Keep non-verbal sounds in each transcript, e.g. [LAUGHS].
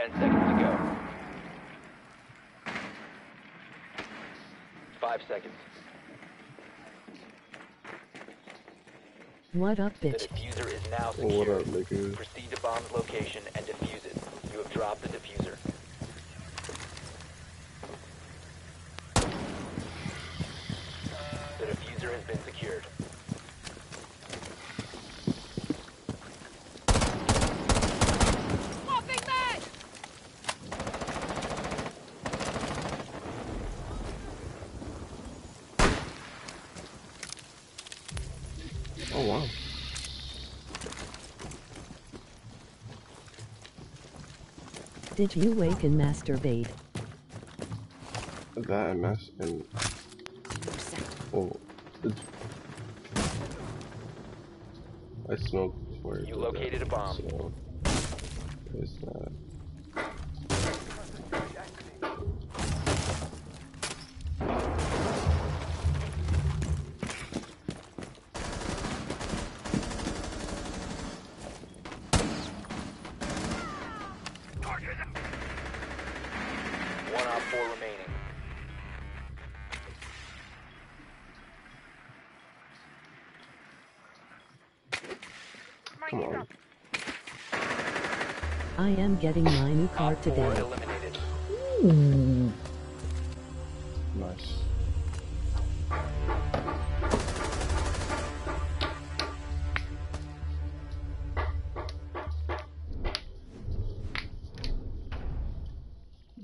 Ten seconds to go. Five seconds. What up, The bitch? diffuser is now Oh, what up, nigga? Proceed to bomb's location and defuse it. You have dropped the diffuser. The diffuser has been secured. Oh wow. Did you wake and masturbate? That and mess and oh, it's, I smoked before. You located that, a bomb. So it's not. I am getting my new car Op today. eliminated. Nice.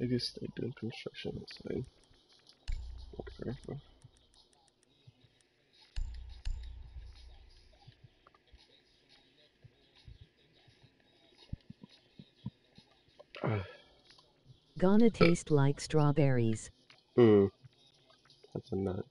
I guess they doing construction outside. Okay. well. Gonna taste like strawberries. Hmm. That's a nut.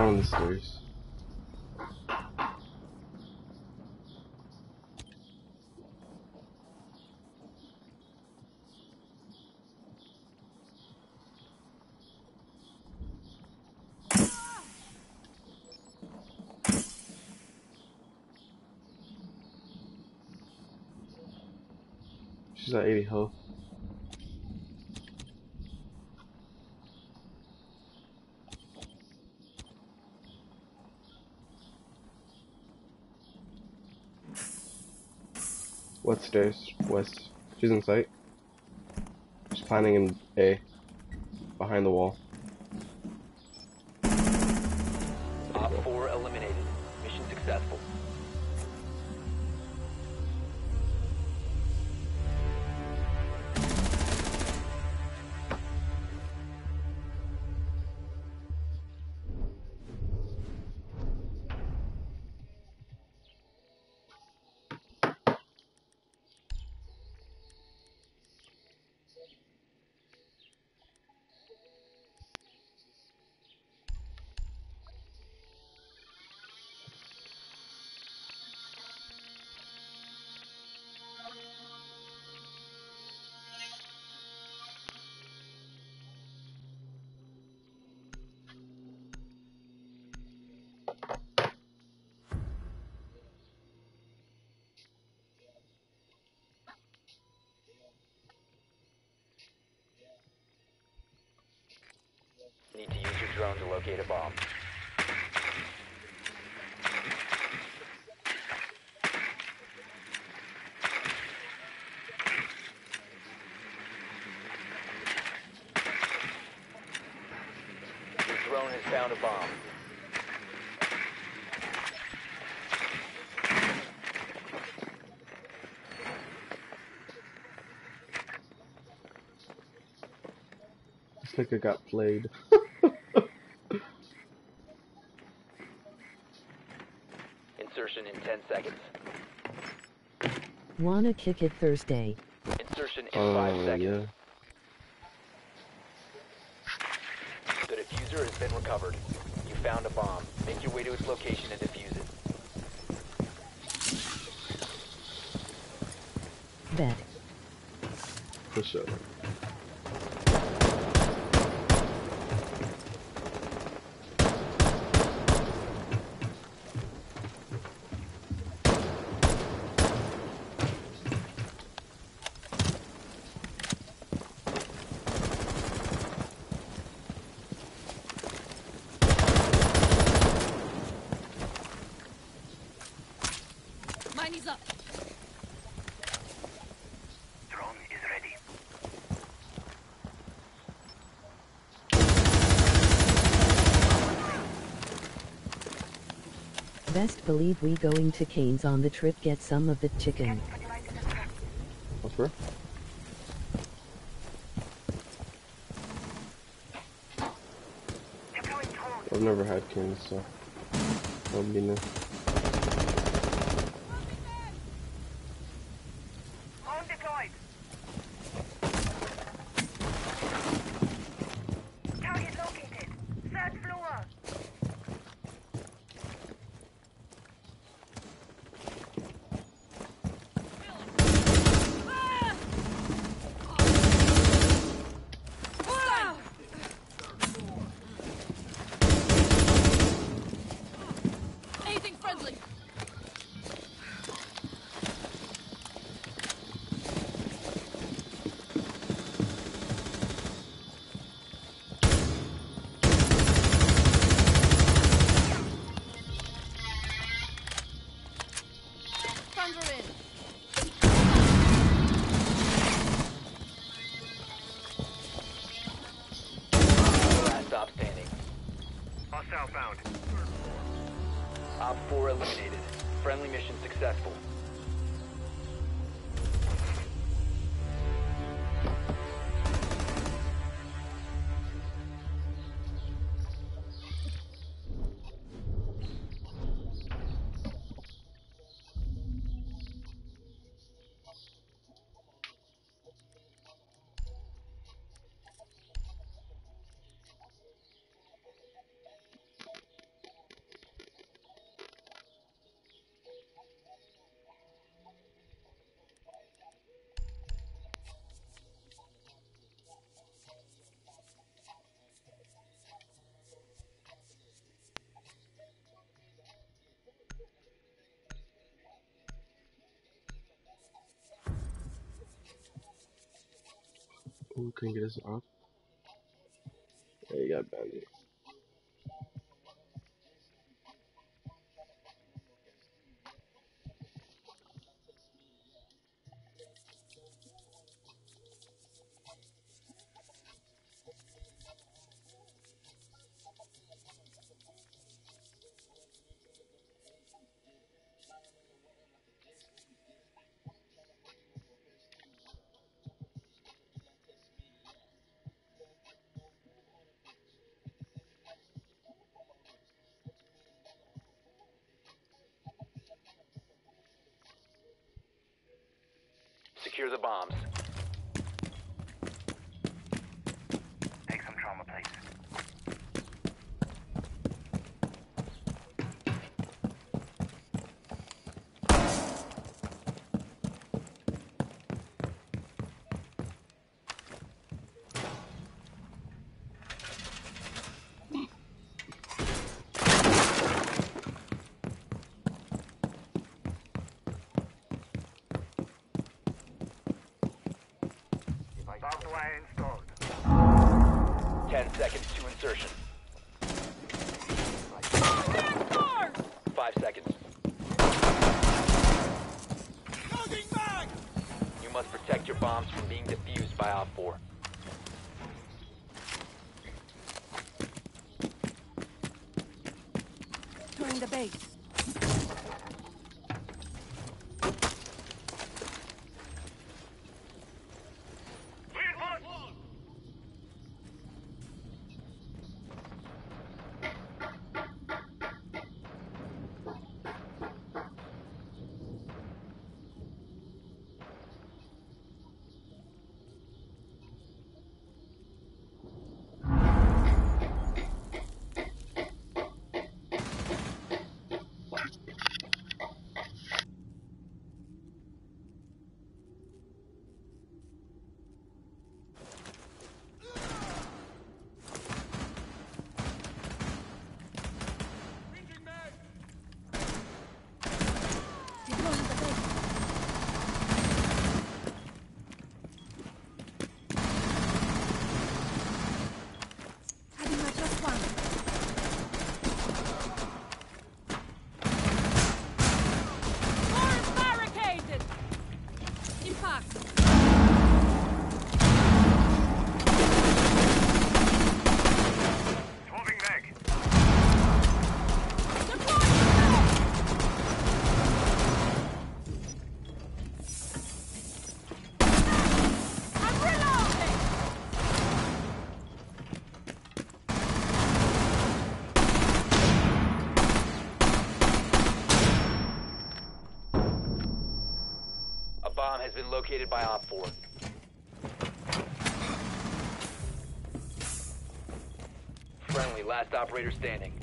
Bottom the stairs. She's at 80 health. West stairs, west. She's in sight. She's planning in A. Behind the wall. Locate a bomb. Drone has found a bomb. Looks like I got played. Insertion in 10 seconds. Wanna kick it Thursday? Insertion in Oh, 5 seconds. yeah. The diffuser has been recovered. You found a bomb. Make your way to its location and defuse it. Bet. For sure. Best believe we going to Canes on the trip get some of the chicken. Oh, for? I've never had kings, so that'll be new. Who can get us up? There you go, baggage. located by Op 4. Friendly, last operator standing.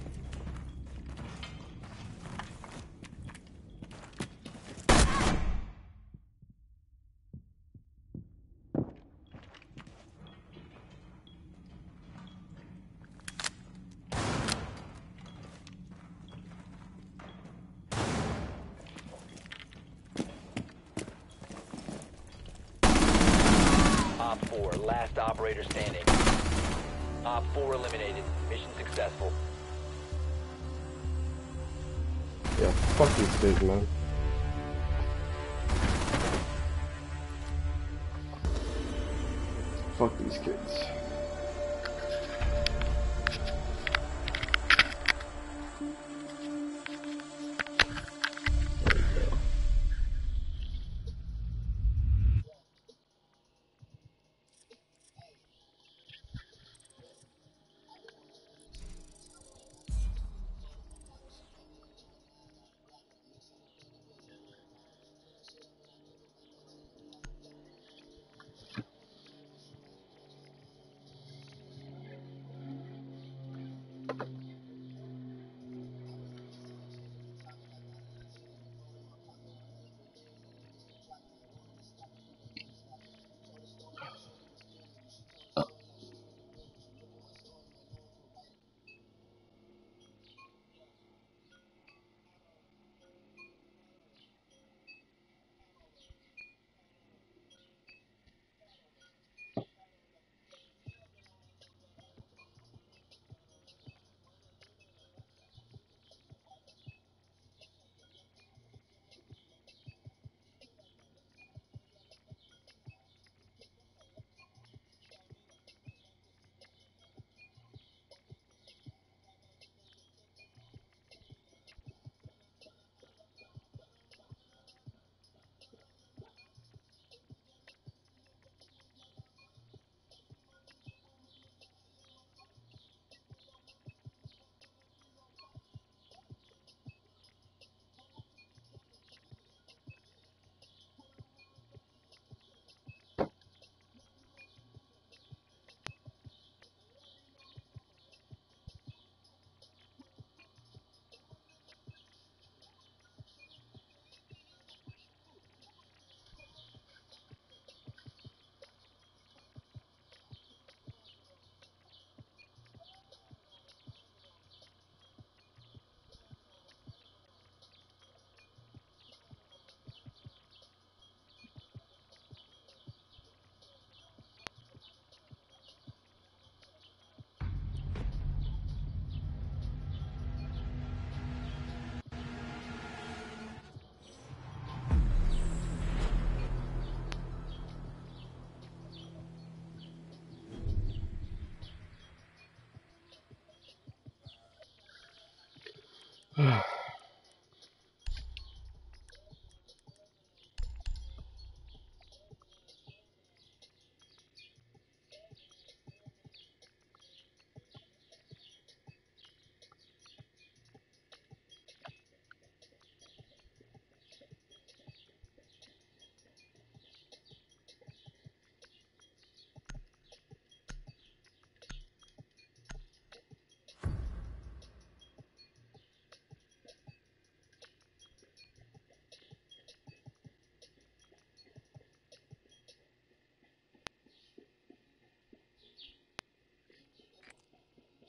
Ugh. [SIGHS] [SIGHS]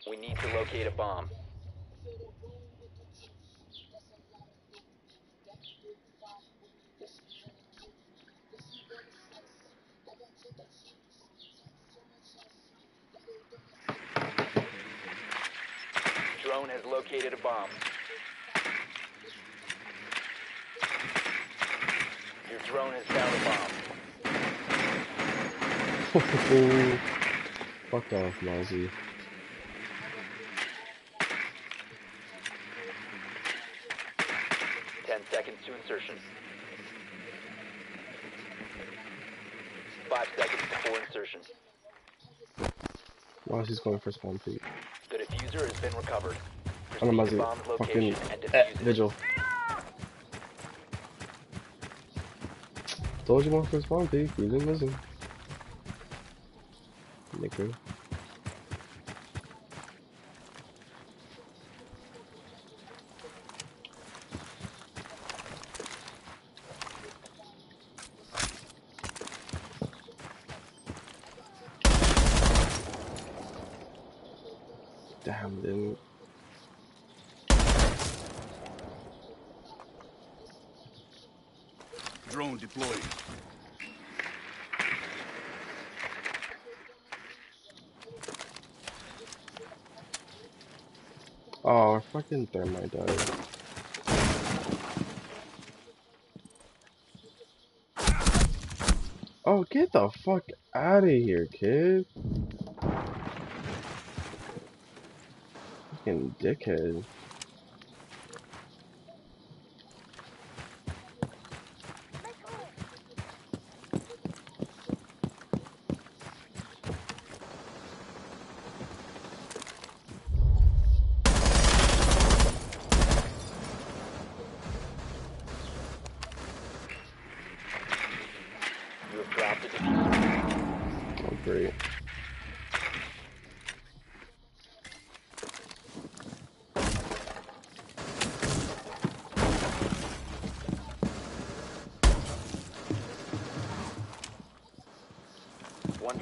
We need to locate a bomb. Drone has located a bomb. Your drone has found a bomb. [LAUGHS] Fuck off, Mozzie. Ten seconds to insertion. Five seconds before insertion. Mozzie's going for spawn feet. The diffuser has been recovered. I don't know, Proceed to Mozzie. bomb's Fucking location and eh, vigil. Told you going for spawn feet. You didn't listen. Nigga. Damn, didn't. Drone deployed. Oh, fucking thermite died. Oh, get the fuck out of here, kid. Fucking dickhead. You have dropped the diffuser. Oh, great. One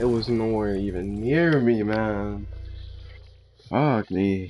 It was nowhere even near me, man. Fuck me.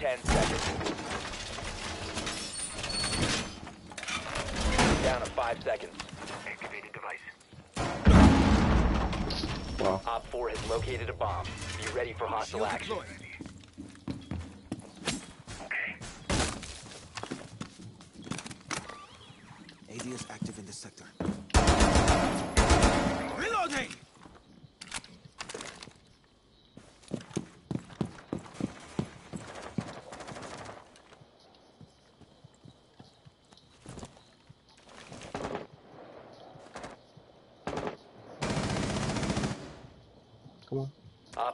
10 seconds. Down to 5 seconds. Activated device. Wow. Op 4 has located a bomb. Be ready for hostile action.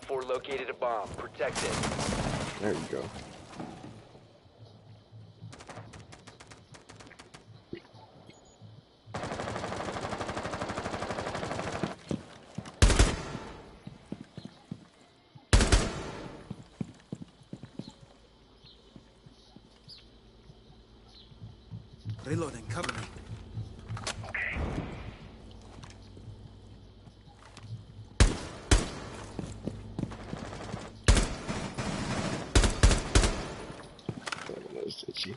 Op 4 located a bomb. Protect it. There you go. Reloading, cover me. Okay. That was itchy.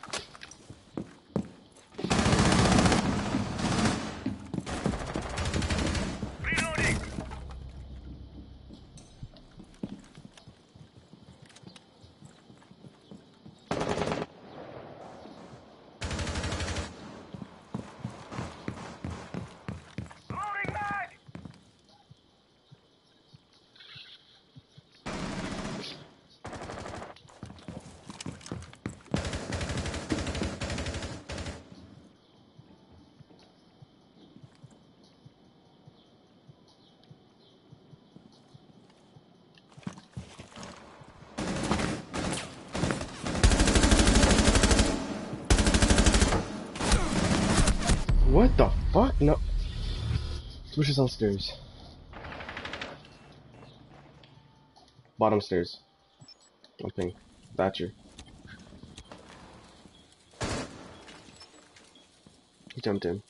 Reloading. Loading mag. What the fuck? No. Switch is downstairs. Bottom stairs. Nothing. Thatcher. He jumped in.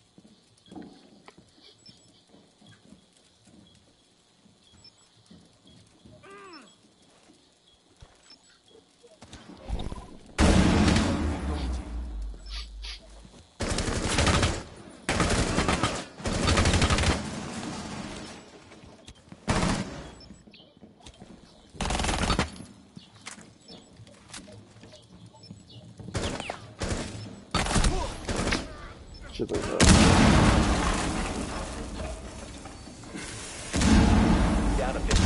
Shit like that. Down to 15.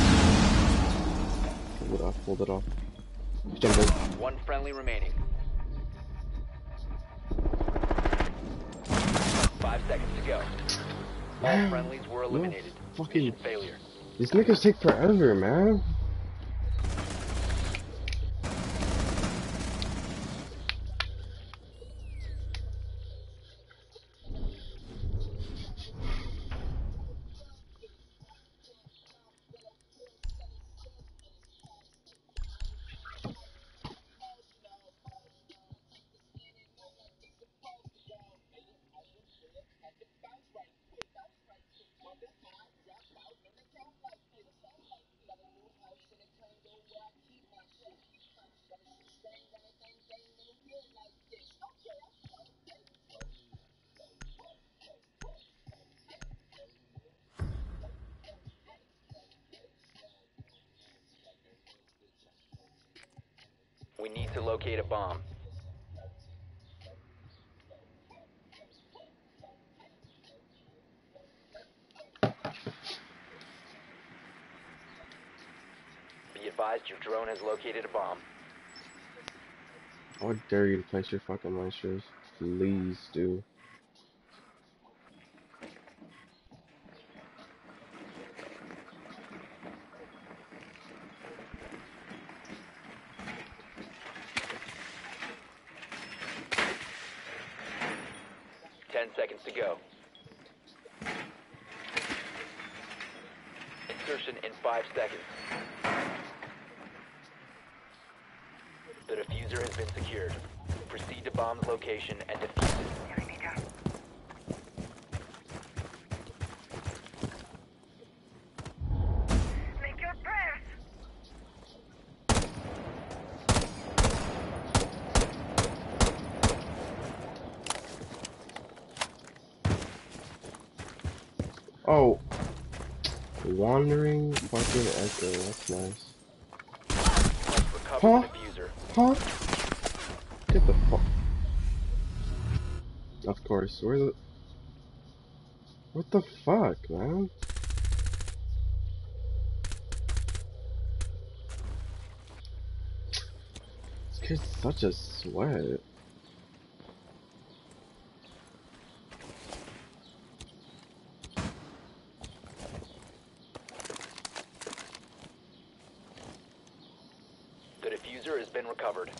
Pulled it off, pulled it off. He jumped in. One friendly remaining. Five seconds to go. All friendlies were eliminated. fucking- failure. These niggas take forever, man. We need to locate a bomb. Be advised your drone has located a bomb. I would dare you to place your fucking monsters. Please do. Ten seconds to go. Insertion in five seconds. The diffuser has been secured. Proceed to bomb's location and defuse it. Make your prayers. Oh. Wandering fucking echo. That's nice. Recover Huh? the diffuser. Huh? Get the fuck. Of course. Where the. What the fuck, man? This kid's such a sweat. The defuser has been recovered.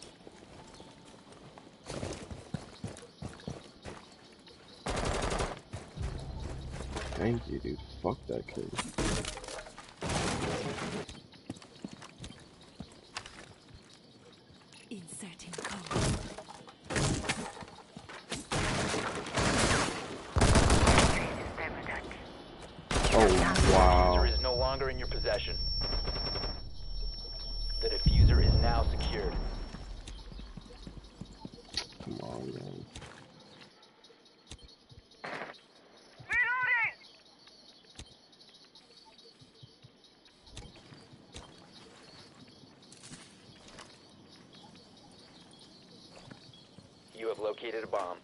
Thank you, dude. Fuck that kid. Inserting code. Oh, wow. Defuser is no longer in your possession. The defuser is now secured. Come on, man. Reloading! You have located a bomb.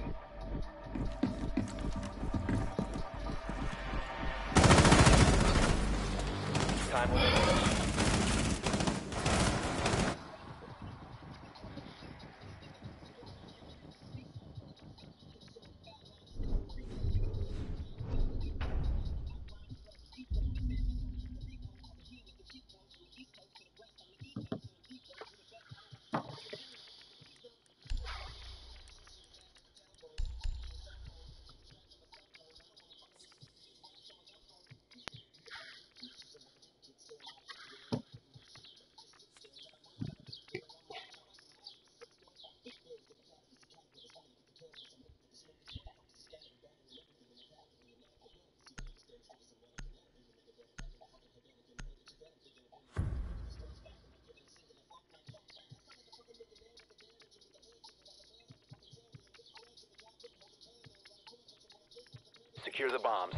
Secure the bombs.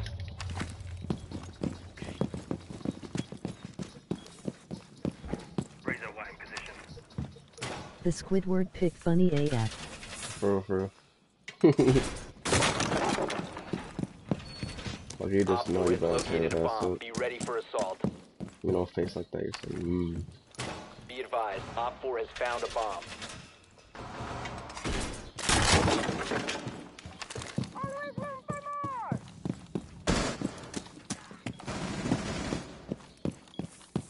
Razor wire in position. The Squidward pick funny AF. For real, for real. [LAUGHS] like you just Op know you has better play located a that bomb. Be ready for assault. You know, face like that, you're saying, mmm. Be advised, OPFOR has found a bomb. Always room for more!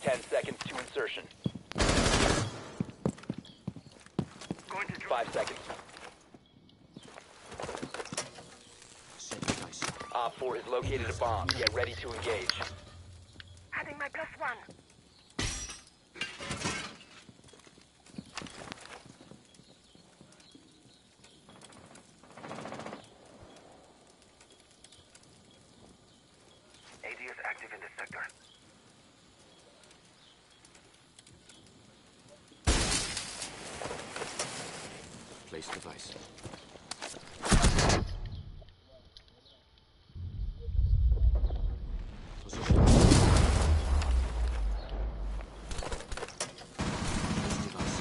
Ten seconds to insertion. Going to drop. Five seconds. Set device. OPFOR has located a bomb. Get ready to engage. Adding my plus one. Place device. Position. Place device.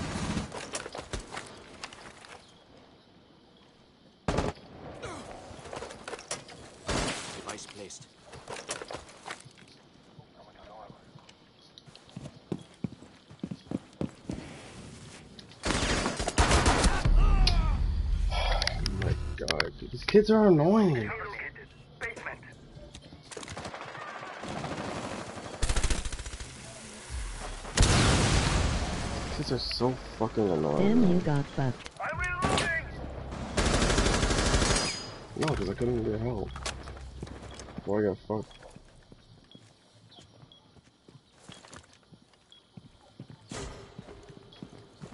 Device placed. Oh my god, dude, these kids are annoying. Kids are so fucking annoying. Damn, you man. got fucked. I'm reloading. No, because I couldn't get help. Before I got fucked.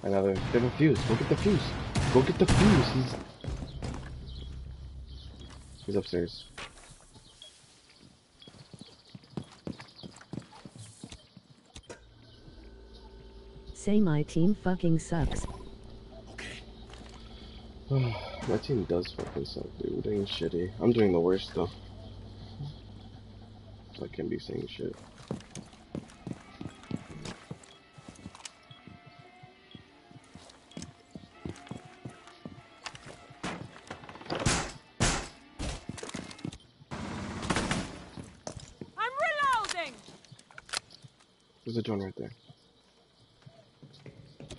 Another. They have a fuse. Go get the fuse. Go get the fuse. He's. He's upstairs. Say my team fucking sucks. [SIGHS] My team does fucking suck, dude. They ain't shitty. I'm doing the worst though. So I can't be saying shit.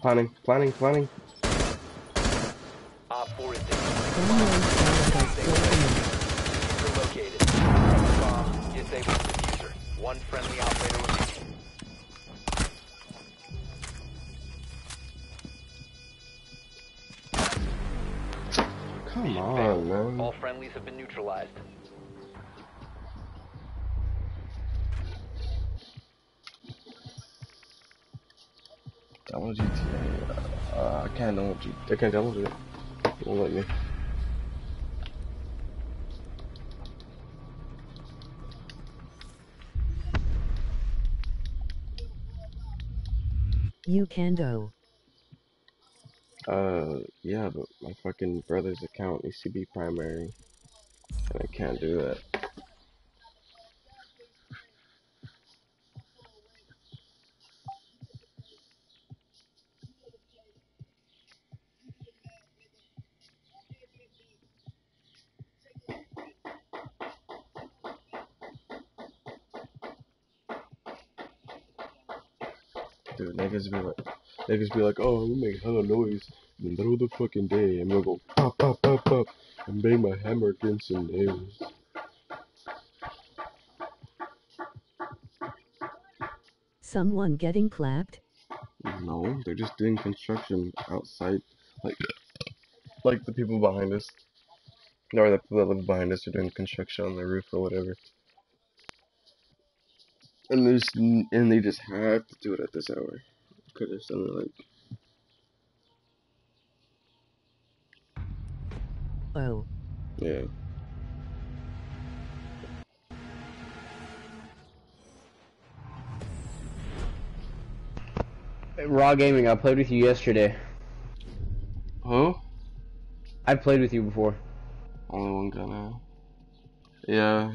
Planning, planning, planning. Download GTA. Uh, I can't download G. I can't download it. It won't let me. You can go. Uh, yeah, but my fucking brother's account needs to be primary. And I can't do that. Dude, niggas be like, niggas be like, oh, we make hella noise in the middle of the fucking day. I'm gonna go pop, pop, pop, pop, and bang my hammer against some nails. Someone getting clapped? No, they're just doing construction outside, like, like the people behind us, or the people that live behind us are doing construction on the roof or whatever. And there's, and they just have to do it at this hour. Could have done it like Oh. Yeah. Raw Gaming, I played with you yesterday. Who? I played with you before. Only one guy now. Yeah,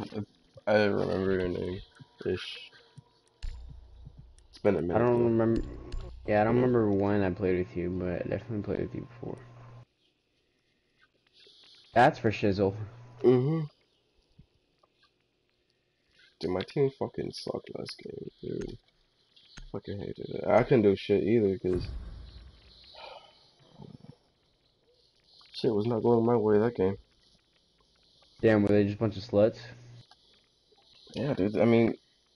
I, I remember your name. Ish. Been a minute. I don't though. remember. Yeah, I don't remember when I played with you, but I definitely played with you before. That's for shizzle. Mm-hmm. Dude, my team fucking sucked last game, dude. Fucking hated it. I couldn't do shit either, because... [SIGHS] Shit was not going my way that game. Damn, were they just a bunch of sluts? Yeah, dude, I mean,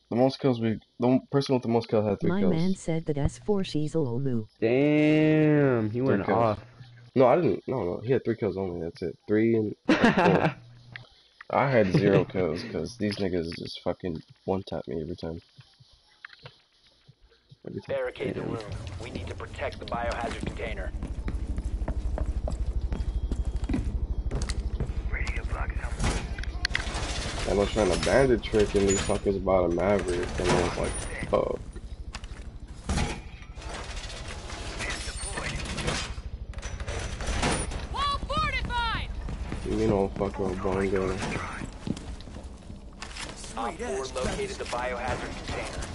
the most kills we... The person with the most kills had three My kills. man said that S4 she's a little moo. Damn, he went off. No, I didn't. No, no, he had three kills only, that's it. Three and... [LAUGHS] four. I had zero kills, because these niggas just fucking one-tap me every time. Every time. Barricade the room. We need to protect the biohazard container. Ready to block someone. I was trying to bandit trick and these fuckers bought a Maverick and I was like, fuck. You know, fuck about Bongo. OPFOR located the biohazard container.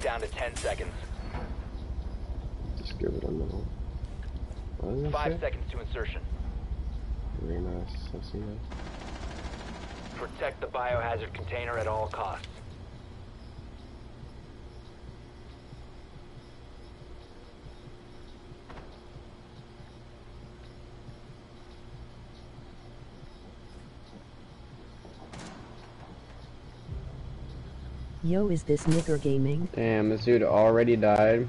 Down to 10 seconds. Just give it a minute. What Five say? seconds to insertion. Very nice. That's nice. Protect the biohazard container at all costs. Yo, is this nigger gaming? Damn, this dude already died.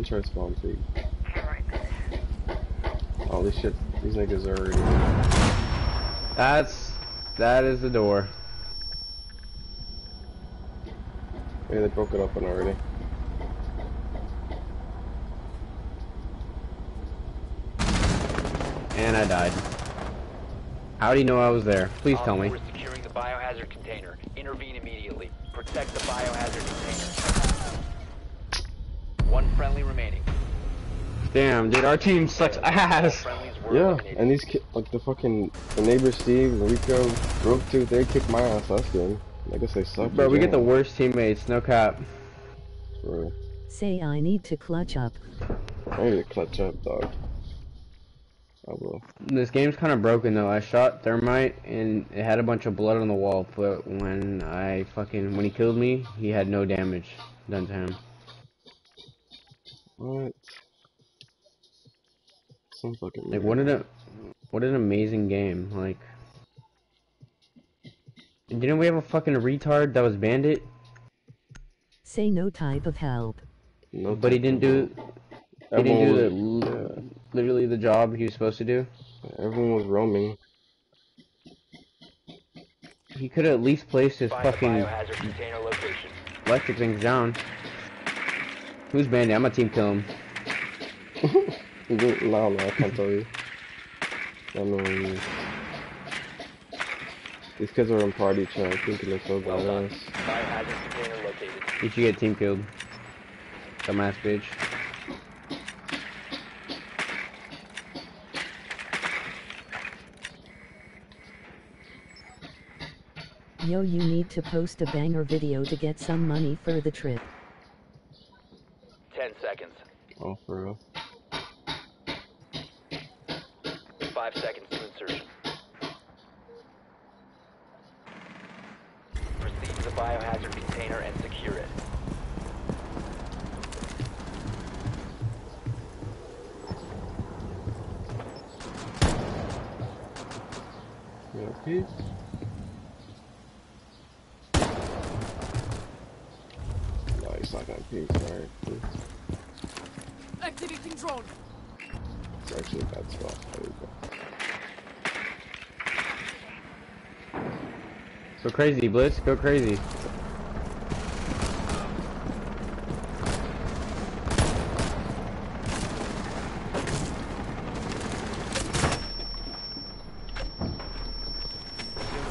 I'm trying to spawn feet. Camera in. Oh, this shit. These niggas are already. That's that is the door. Yeah, they broke it open already. And I died. How do you know I was there? Please Op tell me. 4 is securing the biohazard container. Intervene immediately. Protect the biohazard container. One friendly remaining. Damn, dude, our team sucks ass. Yeah, and these ki- like the fucking the neighbor Steve, Rico, Rope Tooth, they kicked my ass. That's good. I guess they suck. Bro, we get the worst teammates, no cap. For real. Say I need to clutch up. I need to clutch up, dog. I will. This game's kind of broken though. I shot Thermite and it had a bunch of blood on the wall, but when I fucking when he killed me, he had no damage done to him. What? Some fucking. Like what an what an amazing game. Like didn't we have a fucking retard that was bandit? Say no type of help. No But he didn't do he didn't was, do the literally the job he was supposed to do. everyone was roaming. He could have at least placed his Find fucking biohazard container location. electric things down. Who's bandit? I'm gonna team kill him. no, no, I can't tell you. I mean, these kids are in party chat think they're so Well done. badass. Biohazard container located. You get team killed. Dumbass bitch. Yo, you need to post a banger video to get some money for the trip. 10 seconds. Oh, for real. 5 seconds to insertion. Proceed to the biohazard container and secure it. Yeah, peace. No, he's not gonna peace. Alright, cool. Activating drone. It's actually a bad spot. There we go. Go crazy, Blitz. Go crazy.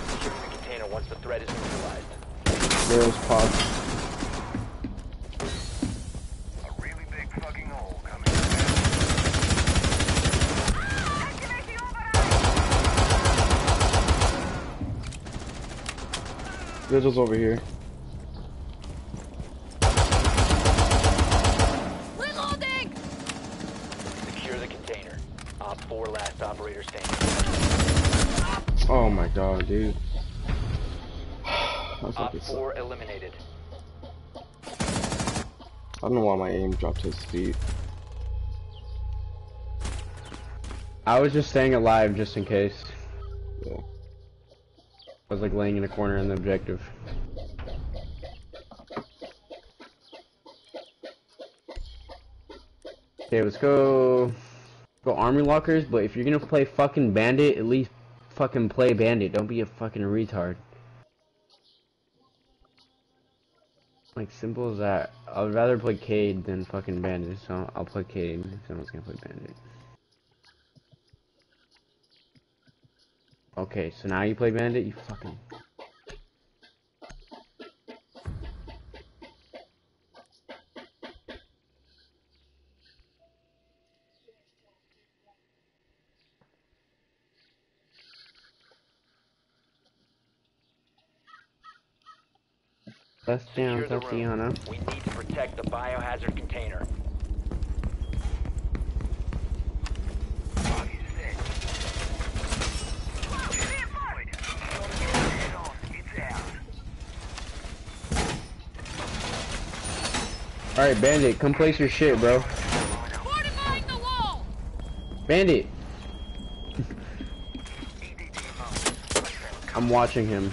Securing the container once the threat is neutralized. There's pod. A really big fucking hole coming. Activating Vigil's over here. Reloading! Secure the container. OPFOR last operator standing. Oh my god, dude. [SIGHS] Op fucking suck. 4 eliminated. I don't know why my aim dropped to his feet. I was just staying alive just in case. I was like laying in a corner in the objective. Okay, let's go go army lockers, but if you're gonna play fucking bandit, at least fucking play bandit. Don't be a fucking retard. Like simple as that. I would rather play Kaid than fucking bandit, so I'll play Kaid if someone's gonna play bandit. Okay, so now you play Bandit, you fucking... Bust down, Tatiana. We need to protect the biohazard container. Alright, Bandit, come place your shit, bro. Fortifying the wall! Bandit! [LAUGHS] I'm watching him.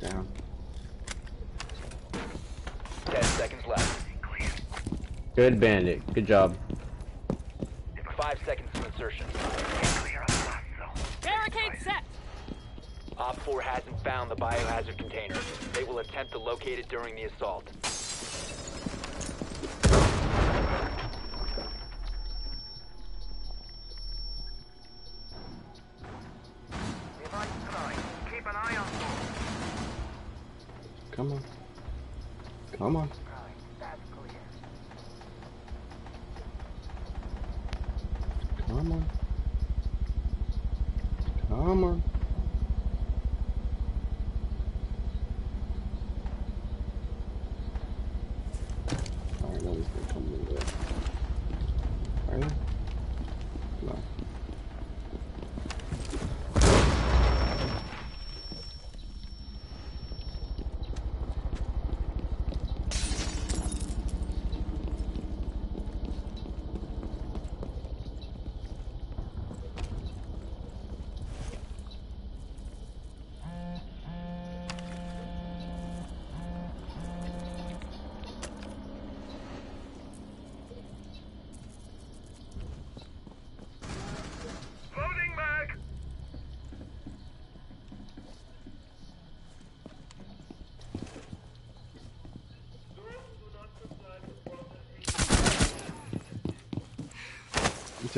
Down. Ten seconds left. Good Bandit. Good job. Five seconds to insertion. Clear of the blast zone. Barricade set! OPFOR hasn't found the biohazard container. They will attempt to locate it during the assault.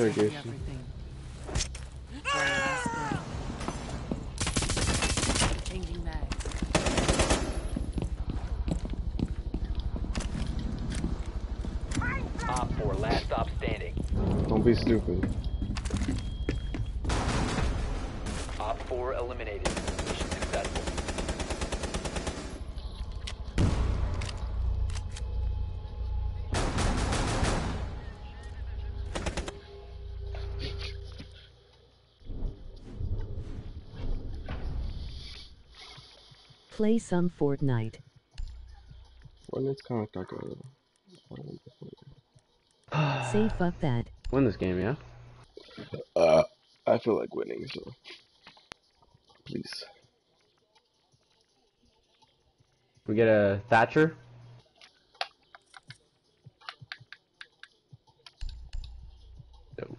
Interrogation. Everything. OPFOR, last stop standing. Don't be stupid. Play some Fortnite. Fortnite's kind of like a. Say fuck that. Win this game, yeah? Uh, I feel like winning, so. Please. We get a Thatcher. Dope.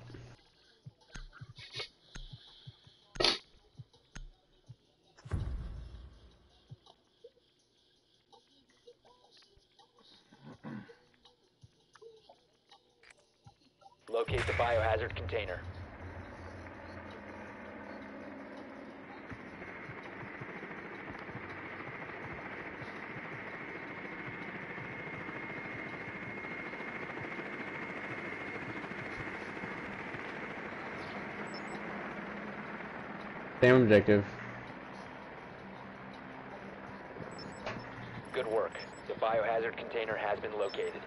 Locate the biohazard container. Same objective. Good work. The biohazard container has been located.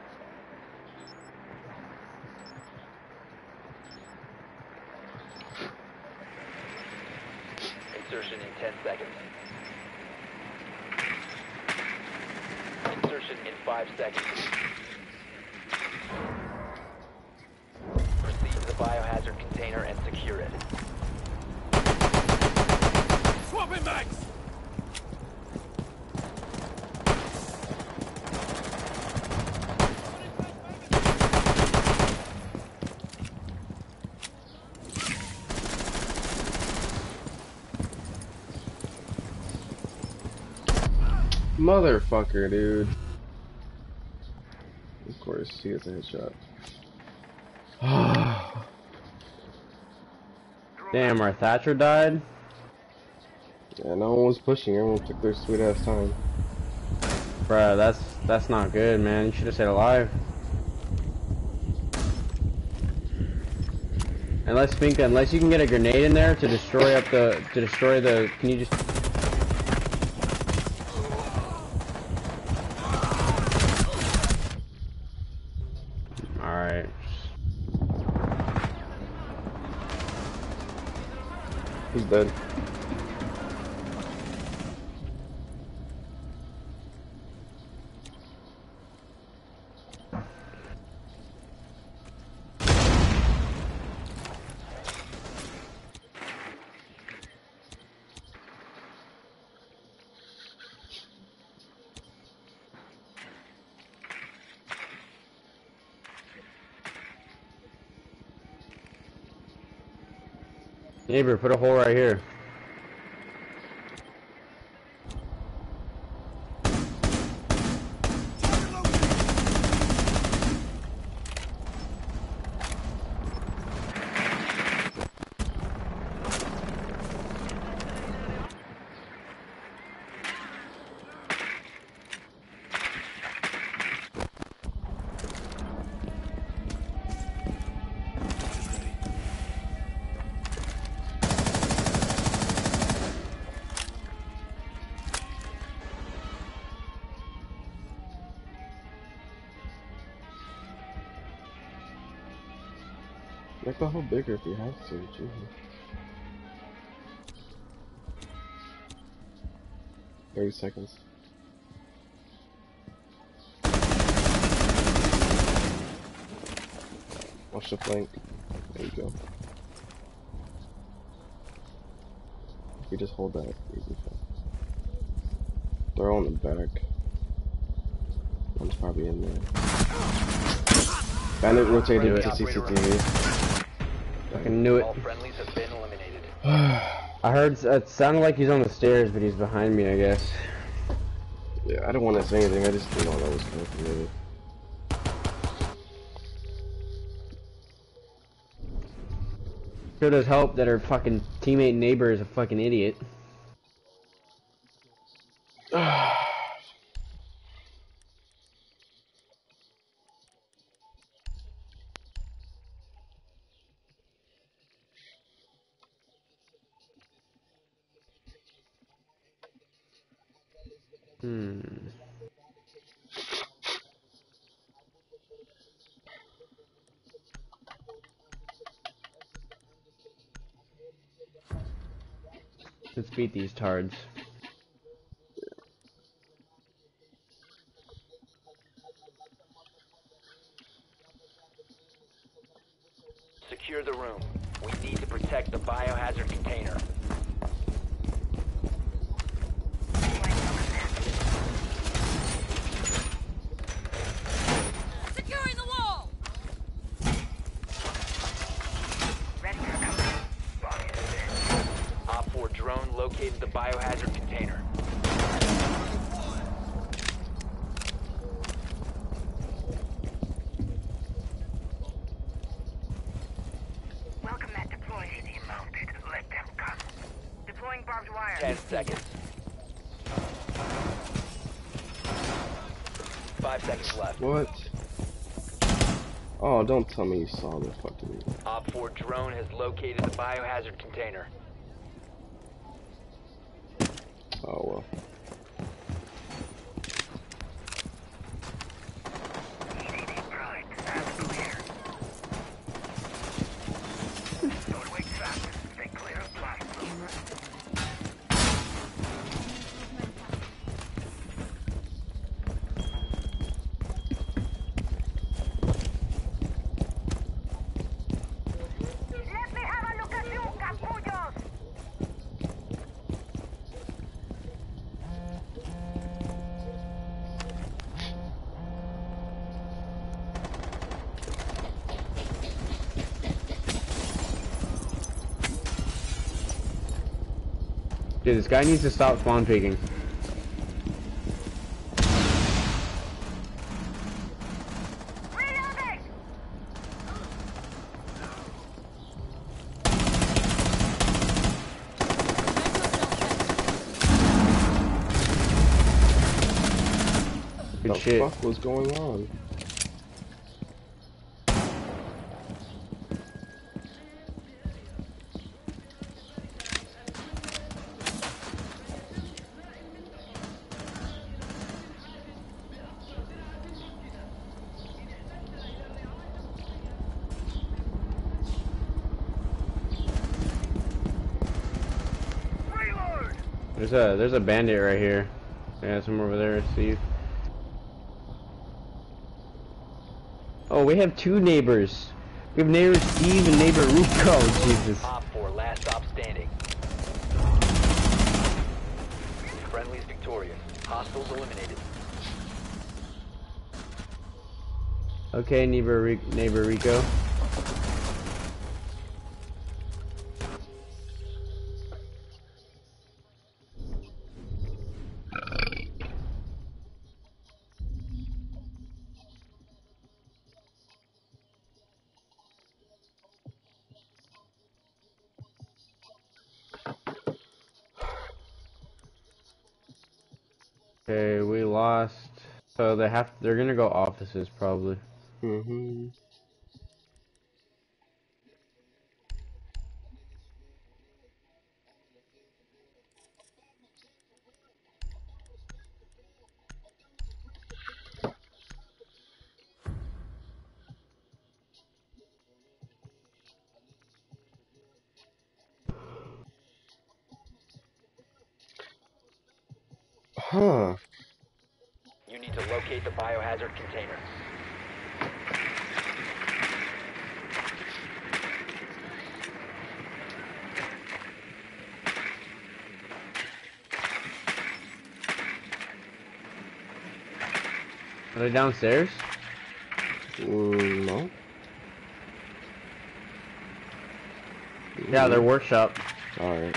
Insertion in 10 seconds. Insertion in 5 seconds. Proceed to the biohazard container and secure it. Swapping bags! Motherfucker, dude. Of course, he gets a headshot. [SIGHS] Damn, our Thatcher died. yeah, no one was pushing. Everyone took their sweet ass time. Bruh, that's that's not good, man. You should have stayed alive. Unless unless you can get a grenade in there to destroy up the to destroy the. Can you just? Neighbor, put a hole right here. The bigger if you have to. Jesus. Thirty seconds. Watch the flank. There you go. If you just hold that, easy. They're all in the back. One's probably in there. Bandit rotated to CCTV. Fucking knew it. All have been eliminated. [SIGHS] I heard it sounded like he's on the stairs, but he's behind me, I guess. Yeah, I don't want to say anything. I just didn't know that was coming from me. Sure does help that her fucking teammate neighbor is a fucking idiot. These tards. Secure the room. We need to protect the biohazard container. Securing the wall! Ready for cover. Bomb is set. OPFOR drone located the biohazard container. Welcome that deployed. Easy mounted. Let them come. Deploying barbed wire. 10 seconds. 5 seconds left. What? Oh, don't tell me you saw the fucking. OPFOR drone has located the biohazard container. Oh well. Right. Pass through here. Don't wait fast. Stay clear of blast. Let me have a look at you, capullos! Dude, this guy needs to stop spawn peeking. Good the shit. fuck was going on? A there's a bandit right here. Yeah, some over there, Steve. Oh, we have two neighbors. We have neighbor Steve and neighbor Rico. Jesus. OPFOR, last stop standing. Friendly's victorious. Hostiles eliminated. Okay, neighbor neighbor Rico. They're gonna go offices probably. Mm-hmm. Huh. You need to locate the biohazard container. Are they downstairs? Mm, no. Yeah, their workshop. Alright.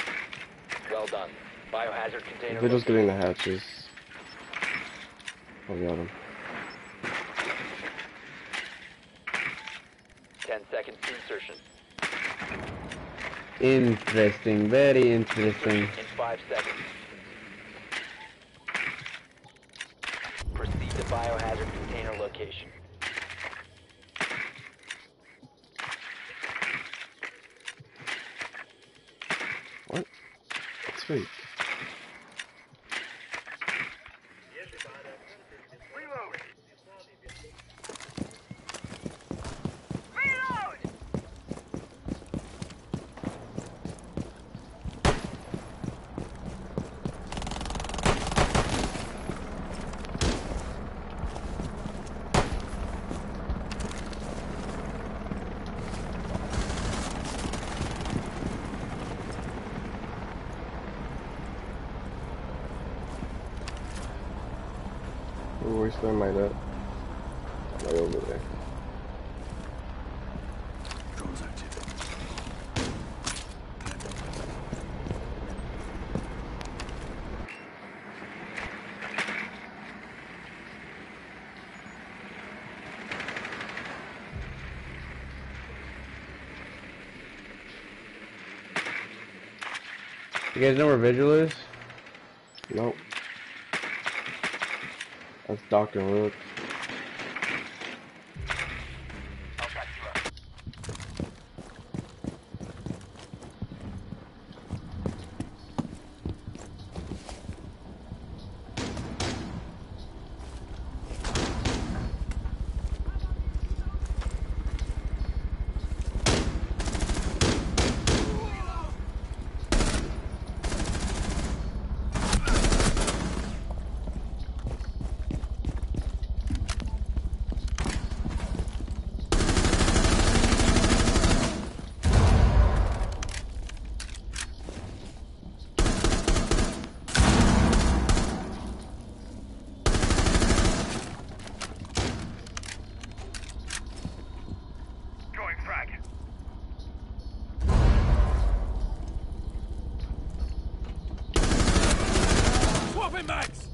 Well done. Biohazard container. They're just getting the hatches. I got them. 10 seconds to insertion. Interesting, very interesting. In 5 seconds. Proceed to biohazard container location. What? That's fake. Reload! Reload! Ooh, where's my might at? Right over there. Drones active. You guys know where Vigil is? Nope. That's Dr. Rook. I'll back you up. Throwing frag. Swapping mags!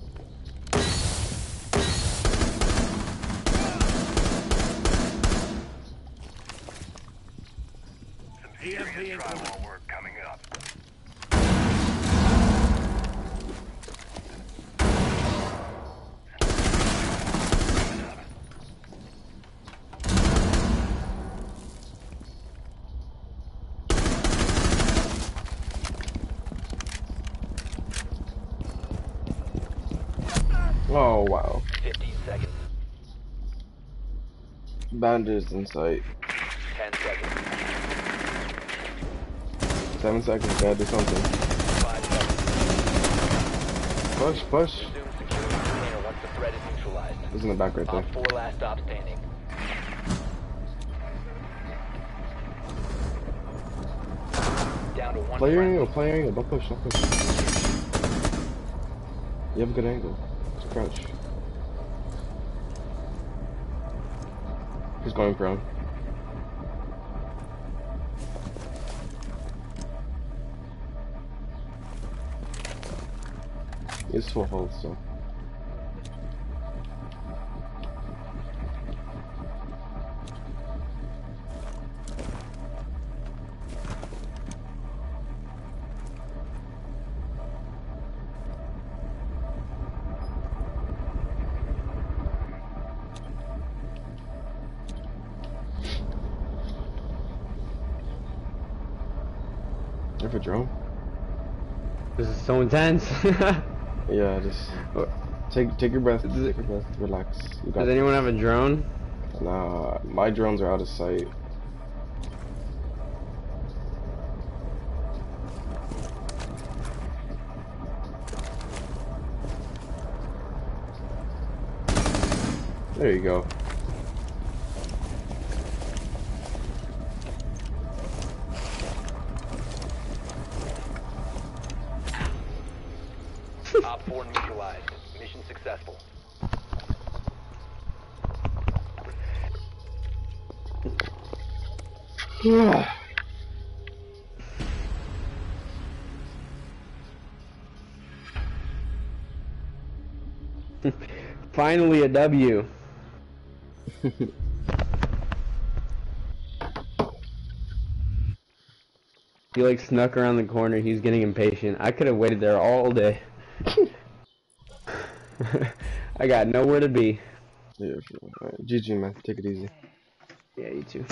Some EMP serious incoming. drywall work coming up. Oh, wow. 15 seconds. Bandits in sight. 10 seconds. Seven seconds, gotta do something. 5 seconds. Push, push. Resume the container once the threat is neutralized. He's in the back right there. 4 last stop standing. Down to one angle, play your angle. Don't push, don't push. You have a good angle. Just crouch. He's going health, so. So intense. [LAUGHS] Yeah, just take take your breath. Take your breath. Relax. You got Does anyone have a drone? Nah, my drones are out of sight. There you go. Finally a W. [LAUGHS] He like snuck around the corner. He's getting impatient. I could have waited there all day. [LAUGHS] I got nowhere to be. Yeah, sure. Alright, GG man, take it easy. Yeah, you too.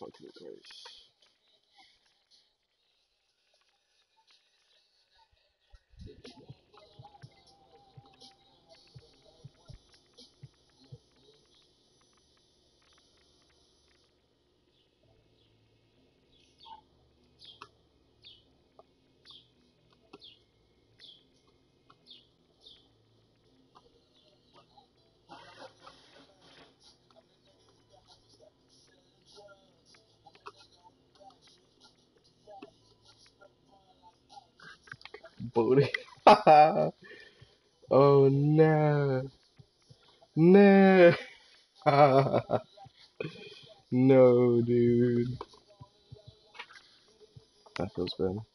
Fucking Christ. [LAUGHS] oh no. No. [LAUGHS] no, dude. That feels bad.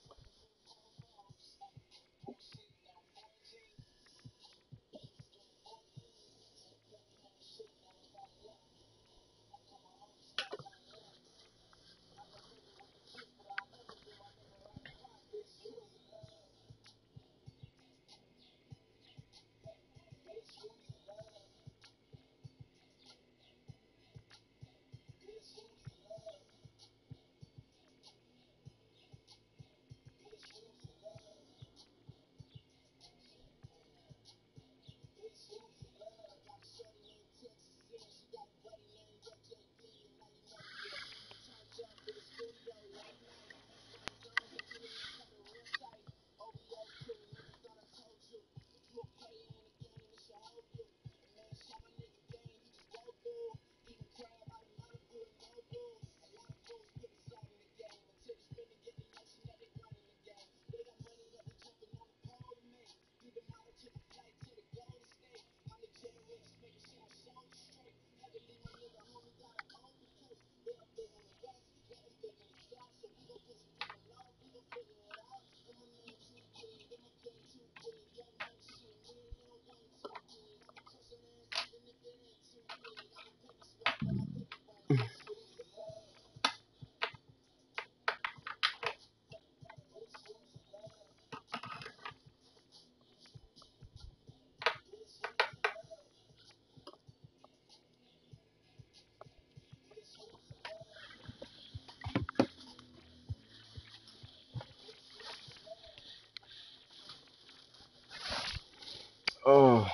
Oh,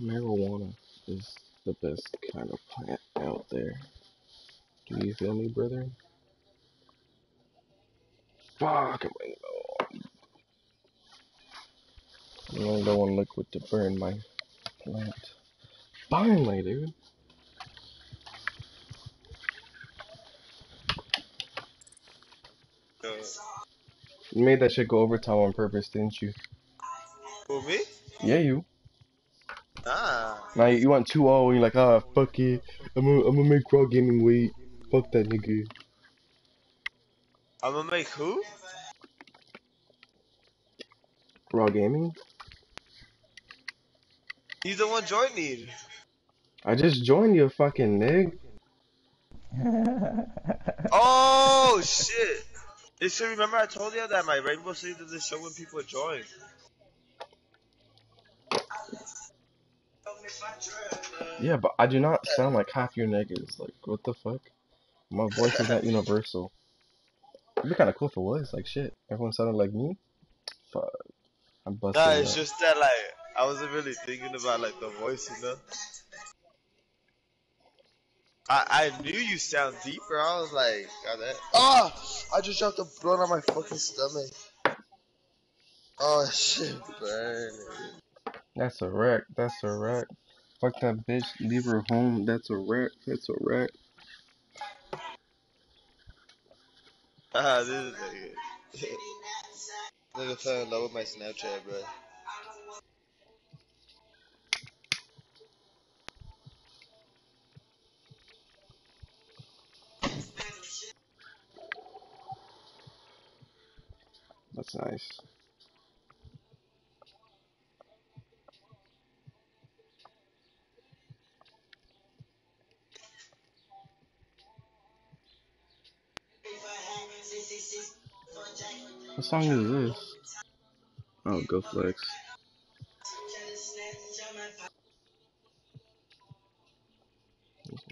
marijuana is the best kind of plant out there. Do you feel me, brother? Fuck, I'm waiting. I don't want liquid to burn my plant. Finally, dude. Uh, You made that shit go overtime on purpose, didn't you? who me? Yeah, you. Now you went 2 0 and you're like, ah, fuck it. I'm gonna, I'm gonna make Raw Gaming wait. Fuck that nigga. I'm gonna make who? Raw Gaming? He's the one joining. I just joined you, fucking nig. [LAUGHS] Oh shit! You should remember I told you that my Rainbow Six doesn't show when people join. Yeah, but I do not sound like half your niggas. Like, what the fuck? My voice is not universal. It'd be kind of cool if it was. Like, shit. Everyone sounded like me. Fuck. I'm busting Nah, it's up. just that like I wasn't really thinking about like the voice, you know. I I knew you sound deeper. I was like, God, that. Oh, ah! I just dropped a blunt on my fucking stomach. Oh shit, burn. That's a wreck. That's a wreck. Fuck that bitch. Leave her home. That's a wreck. That's a wreck. Ah, this is nigga. [LAUGHS] nigga fell in love with my Snapchat, bro. That's nice. What song is this? Oh, Go Flex.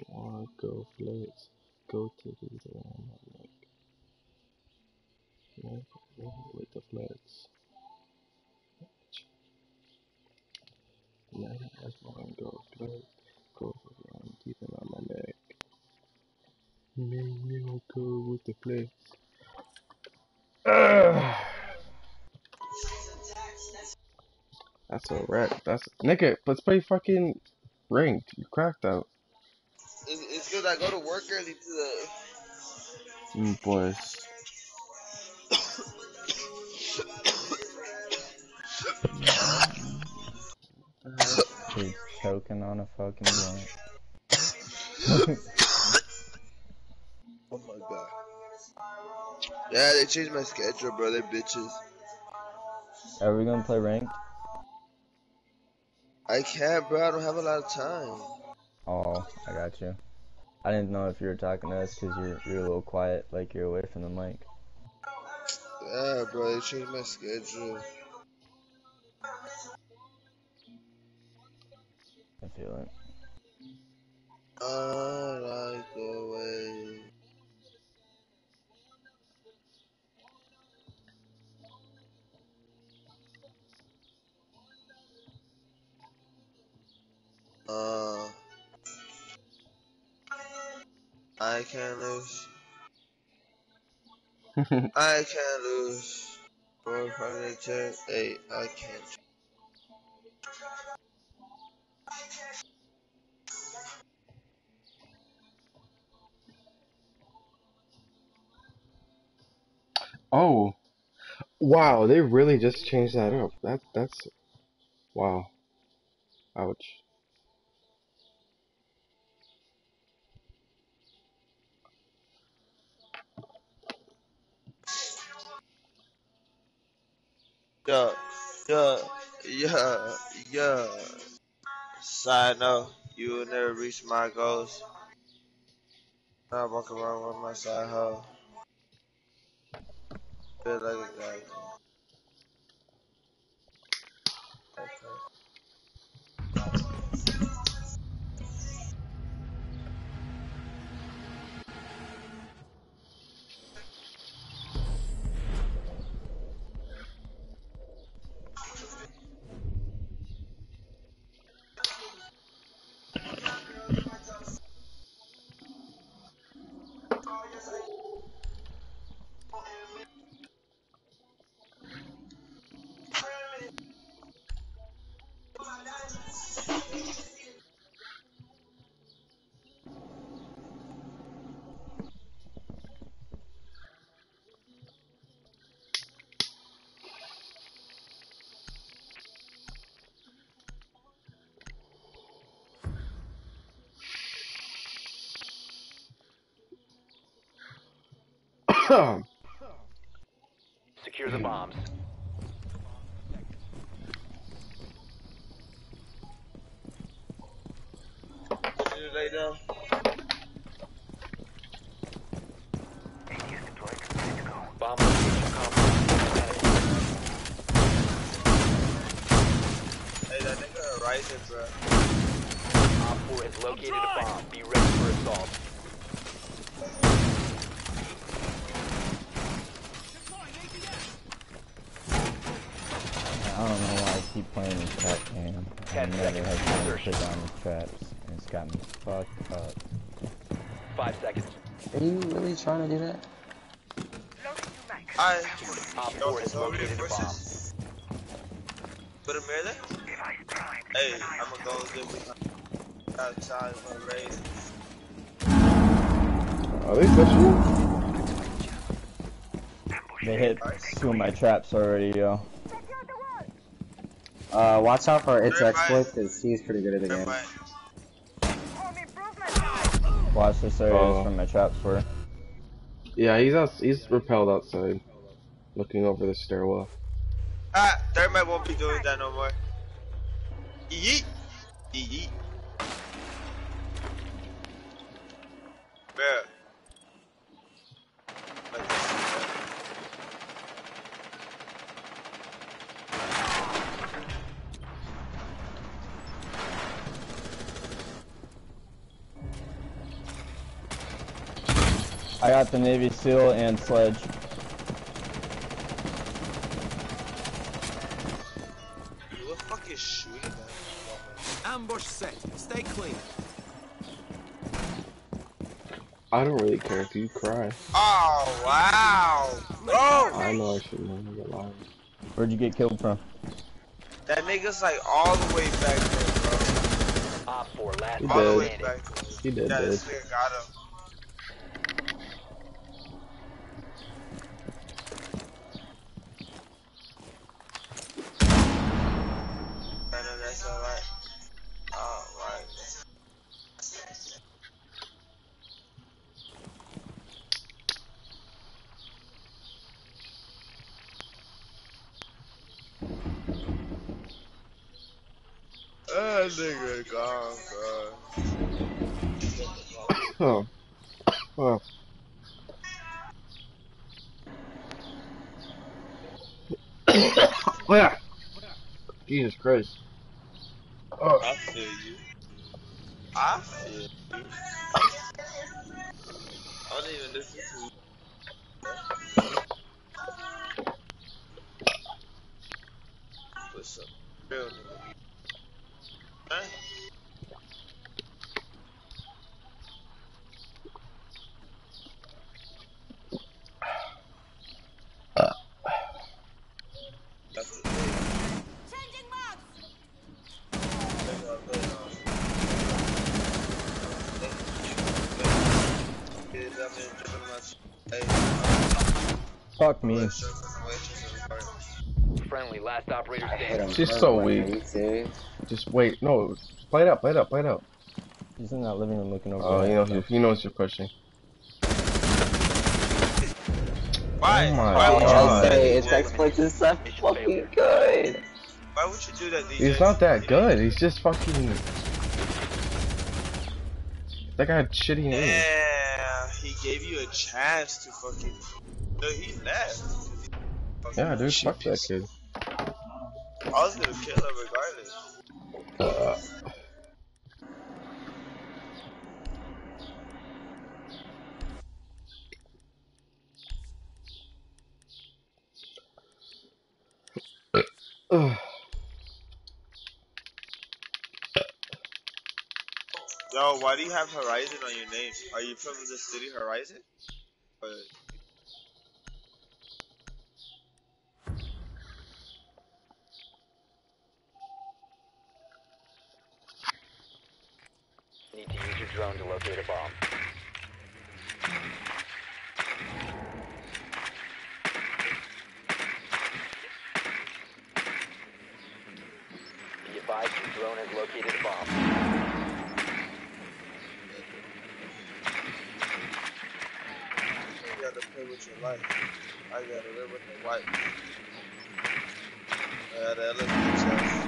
Wanna go flex. go to the around my neck. Neck with the flex. Man, as mine goes flex. Goes around deep in on my neck. Me, me, go with the flex. That's a wreck. That's nigga. Let's play fucking ranked. You cracked out, It's, it's good I go to work early today. mm, boys. He's choking on a fucking blunt. [LAUGHS] Oh my god. Yeah, they changed my schedule, bro. They bitches. Are we gonna play ranked? I can't, bro. I don't have a lot of time. Oh, I got you. I didn't know if you were talking to us because you're you're a little quiet, like you're away from the mic. Yeah, bro. They changed my schedule. I feel it. I like the way. Uh, I can't lose. [LAUGHS] I can't lose. Five, ten, eight. I can't. Oh, wow! They really just changed that up. That that's wow. Ouch. Yeah, yeah, yeah, yeah. Side note, you will never reach my goals. I walk around with my side hoe. Feel like a guy. come. Secure the bombs. Lay down? Bomb location compromised. Hey, that nigga Horizon, bro. OPFOR has located a bomb. Be ready for assault. I don't know why I keep playing this trap game. I Ten never seconds have to time to insertion. put down the traps, and it's got me fucked up. Five seconds. Are you really trying to do that? I. Op Yo, 4 has no located a bomb. Put a mirror there? Hey, I'ma go get with outside my race. Are they touching They hit two of my traps already, yo. Uh, watch out for its exploits because he's pretty good at the game. Watch this area Oh. is where my traps were. Yeah, he's out. He's repelled outside, looking over the stairwell. Ah, Thermite won't be doing that no more. Yeet. Yeet. Got the Navy SEAL and Sledge. Who the fuck is shooting at? Ambush set. Stay clean. I don't really care if you cry. Oh wow! Bro! I know I shouldn't have been lying. Where'd you get killed from? That nigga's like all the way back there, bro. OPFOR, last He All the did. way back. He did, Yeah, dude. this nigga got him. That nigga gone, bro. [COUGHS] Oh. Yeah. [COUGHS] Jesus Christ. Oh. I feel you. I feel you. I don't even listen to you. What's up? Real nigga. Huh? That's the thing. Changing mags. Fuck me. Friendly, last operator standing. She's so weak. Are you serious? Just wait. No. Just play it up. Play it up. Play it up. He's in that living room looking over. Oh, there. he knows. You, he knows you're pushing. Why? Oh my Why would you God. do that, say its exploits is so fucking good. Why would you do that, DJ? He's not that good. He's just fucking. That guy had shitty aim. Yeah, he gave you a chance to fucking. No, he left. Fucking Yeah, dude. Fuck that piece. kid. I was gonna kill her regardless. Uh, Yo, why do you have Horizon on your name? Are you from the city Horizon? Or- Need to use your drone to locate a bomb. Be advised your drone has located a bomb. You gotta play with your life. I gotta live with the wife. I gotta elevate yourself.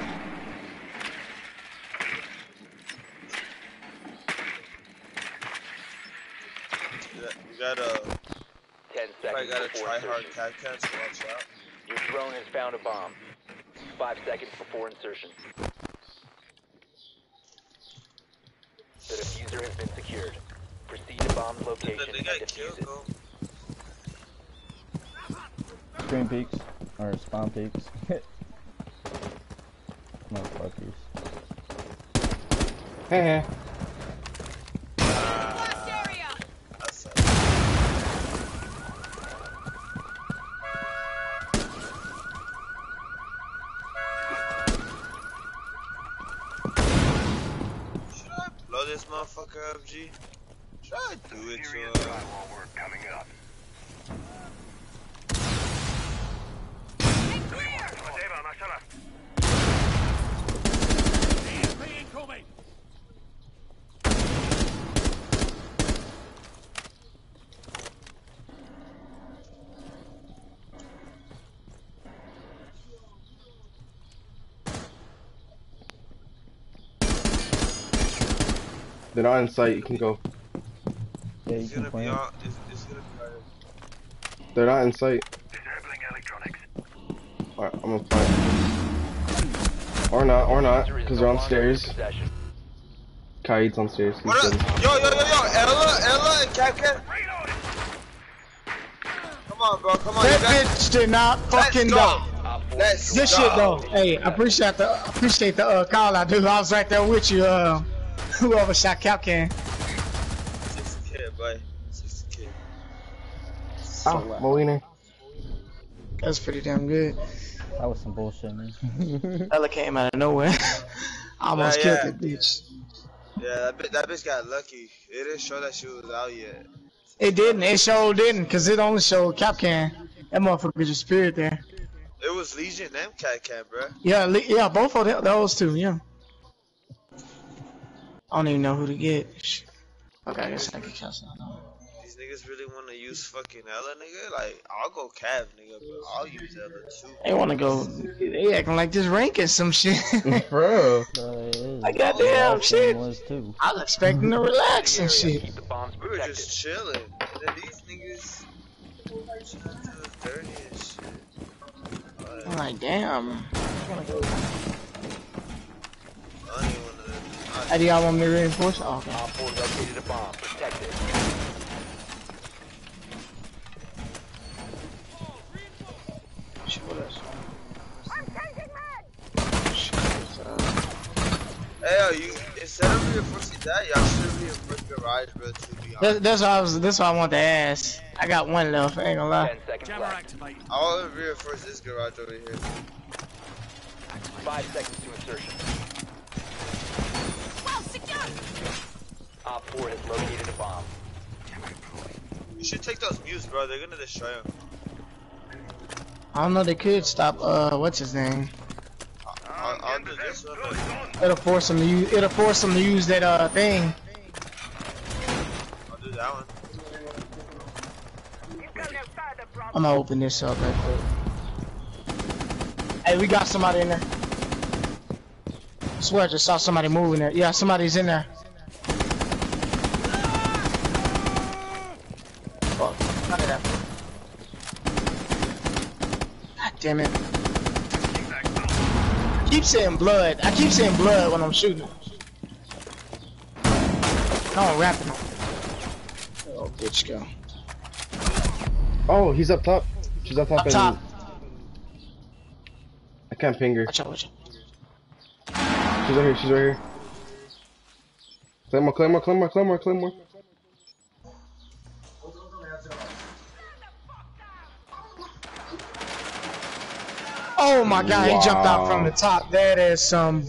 You got- You gotta, Ten I seconds gotta before try hard insertion. cat cats, watch out. Your drone has found a bomb. Five seconds before insertion. The defuser has been secured. Proceed to bomb location They and defuse killed, it. Screen peaks. Or spawn peaks. [LAUGHS] Motherfuckers. Heh heh. This motherfucker up, G? Should I do it to him? Get clear. EMP incoming. They're not in sight. You can go. Yeah, you It's can gonna be plan. on. It's, it's gonna be on. They're not in sight. Disabling electronics. Alright, I'm gonna plant. Or not, or not, because they're on longer in your stairs. possession. Kaid's on stairs. He's What up? Yo, yo, yo, yo, Ela, Ela, and Cat Cat. on, bro. Come on. That bitch did not fucking Let's go. die. OPFOR Let's Good go. shit though. Hey, I appreciate the appreciate the uh, call I do. I was right there with you. Uh, [LAUGHS] whoever shot Capcan. 60k, boy. 60k. Ah, Molina. That's pretty damn good. That was some bullshit, man. [LAUGHS] Ela came out of nowhere. I [LAUGHS] almost Yeah, killed yeah. that bitch. Yeah, that bitch, that bitch got lucky. It didn't show that she was out yet. It didn't. It showed didn't, cause it only showed Capcan. That motherfucker just appeared there. It was Legion and Cat Cam, bro. Yeah, le- yeah, both of them, those two. Yeah. I don't even know who to get. Okay, I guess I can cancel that. These niggas really want to use fucking Ela, nigga. Like, I'll go Cav, nigga, but I'll use Ela too. They want to go. They acting like this rank ranking some shit. Bro. I got Like, goddamn shit. too. I was expecting to relax and shit. Keep the bombs We were just chilling, and then these niggas trying to do dirty and shit. I'm Like, like, damn. I don't even wanna. How do y'all want me to reinforce? Oh, okay. OPFOR located a bomb. Protect it. Shit, what else? Hey, you instead of reinforcing that, y'all should reinforce garage, bro. To be That, that's what I was. That's what I want to ask. I got one left. I ain't gonna lie. 10 seconds left. I want to reinforce this garage over here. 5 seconds to insertion. Well secured. OPFOR has located a bomb. You should take those mutes, bro. They're gonna destroy them. I don't know. They could stop. Uh, what's his name? I'll, I'll do this one. It'll force him to use. It'll force him to use that uh thing. I'll do that one. You go no further, bro. I'm gonna open this up right quick. Hey, we got somebody in there. I swear, I just saw somebody moving there. Yeah, somebody's in there. Fuck. None of that. God damn it. I keep saying blood. I keep saying blood when I'm shooting. No, I'm rapping. Oh, bitch, go. Oh, he's up top. She's up top. Up and top. I can't ping her. Watch out, watch out. She's right here. She's right here. Claymore, Claymore, Claymore, Claymore, Claymore. Oh my god, he jumped out from the top. That is some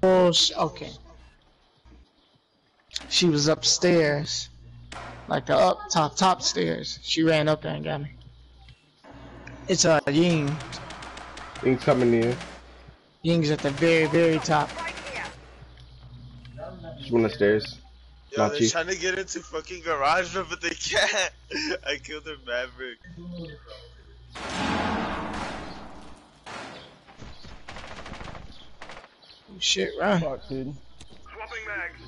bullshit. Okay. She was upstairs. Like the up top, top stairs. She ran up there and got me. It's a uh, Ying. Things coming in. Ying's at the very, very top. Right here. She's on the stairs. Yo, Not they're cheap. trying to get into fucking garage, but they can't. [LAUGHS] I killed their Maverick. Oh, shit, right. Fuck, dude. Swapping mags.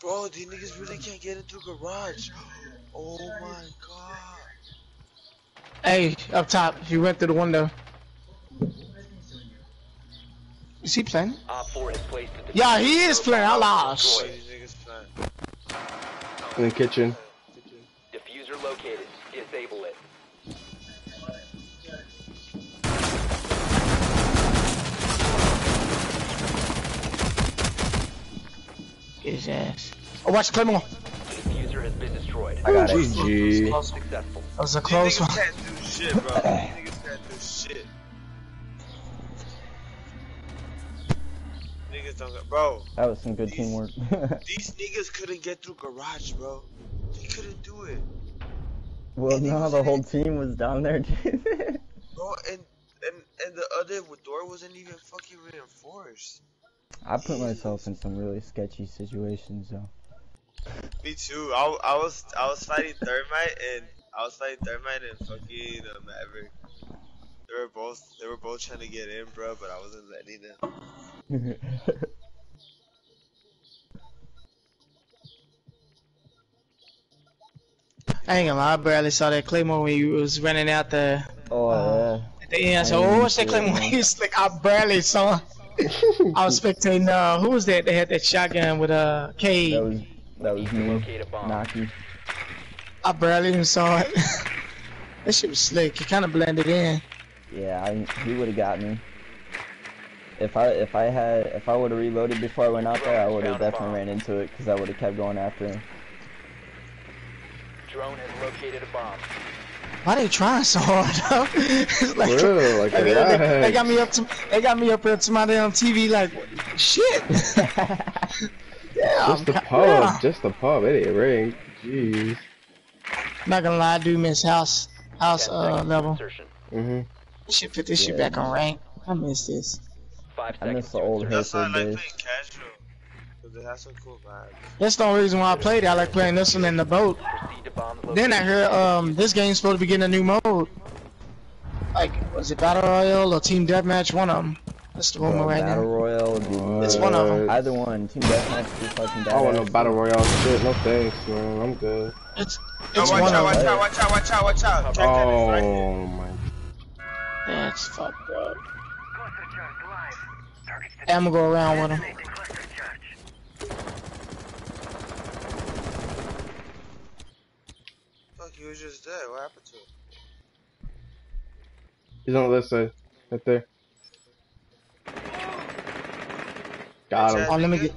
Bro, these niggas really can't get into garage. [GASPS] Oh my god. Hey, up top. He went through the window. Is he playing? OPFOR has placed a Yeah, he is playing. I lost. Boy, these niggas playing. In the kitchen. His ass. Oh, watch Claymore. Defuser has been destroyed. I got it. GG. Successful. That was a close one. can't do shit, bro. Niggas can't do shit. Niggas don't got, bro. That was some good These- teamwork. [LAUGHS] These niggas couldn't get through garage, bro. They couldn't do it, well, no, the whole team was down there, dude. bro. And and and the other door wasn't even fucking reinforced. I put myself in some really sketchy situations, though. Me too. I, I was I was fighting Thermite and I was fighting Thermite and fucking uh, Maverick. They were both they were both trying to get in, bro, but I wasn't letting them. I ain't gonna lie, I barely saw that Claymore when you was running out the oh, Uh, at the end. I said, "Oh, didn't what's that see Claymore?" [LAUGHS] He's like, I barely saw. I was spectating. Uh, who was that? They had that shotgun with uh. Kaid. That was, that was me. Locate a bomb. Naki. I barely even saw it. [LAUGHS] that shit was slick. It kind of blended in. Yeah, I, he would have got me. If I if I had if I would have reloaded before I went out there, I would have definitely ran into it because I would have kept going after him. Drone has located a bomb. Why they trying so hard? [LAUGHS] though? It's [LAUGHS] like, For real, like, they, they- they got me up to they got me up here to my damn TV like shit. [LAUGHS] yeah, Just the pub, yeah. just the pub. It didn't ring. Jeez. Not gonna lie, I do miss house house uh level. insertion. Mhm. Should put this shit back on rank. I miss this. Five I miss the old insertion. That's Hillside like days. Playing casual. Cause they have some cool vibes. That's the only reason why I played it. I like playing this one in the boat. Proceed to bomb the Then I heard um this game's supposed to be getting a new mode. Like was it Battle Royale or Team Deathmatch? One of them. That's the rumor Bro, right Battle now. Royale would be It's one of 'em. Either one. Team Deathmatch be fucking badass. I want no battle royale shit. No thanks, man. I'm good. It's Yo, it's watch one out, of watch out, watch out, watch out, watch out. Check that is right. Oh my. That's fucked up. Cluster charge live. Targets Hey, I'm gonna go around with him. Detonate the cluster charge. Fuck, he was just dead. What happened to him? He's on the left side, right there. Got him. Oh, let me get.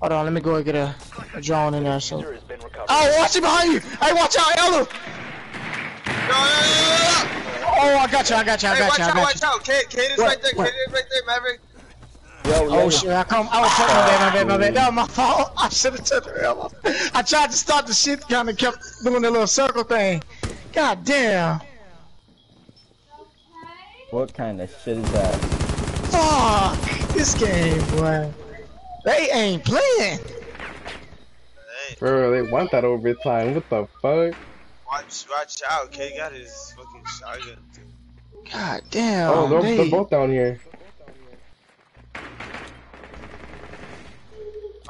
Hold on, let me go and get a, a drone in there. So. User has been recovered. Oh, watch it behind you! Hey, watch out, yo. Oh, I got you, I got you, I Hey, got watch you, I out, got watch you. out. Kaid, Kaid is What? right there. What? Kaid is right there, Maverick. Yo, yo, Oh yo. shit, I come. I was fucking my bad, my bad, my bad. That was my fault. [LAUGHS] I should have took the Ela. I tried to start the shit, kind of kept doing the little circle thing. God damn. What kind of shit is that? Fuck this game, boy. They ain't playing. Bro, they want that overtime. What the fuck? watch, watch out. Kaid got his fucking shotgun. God damn. Oh, they're, they- they're both down here.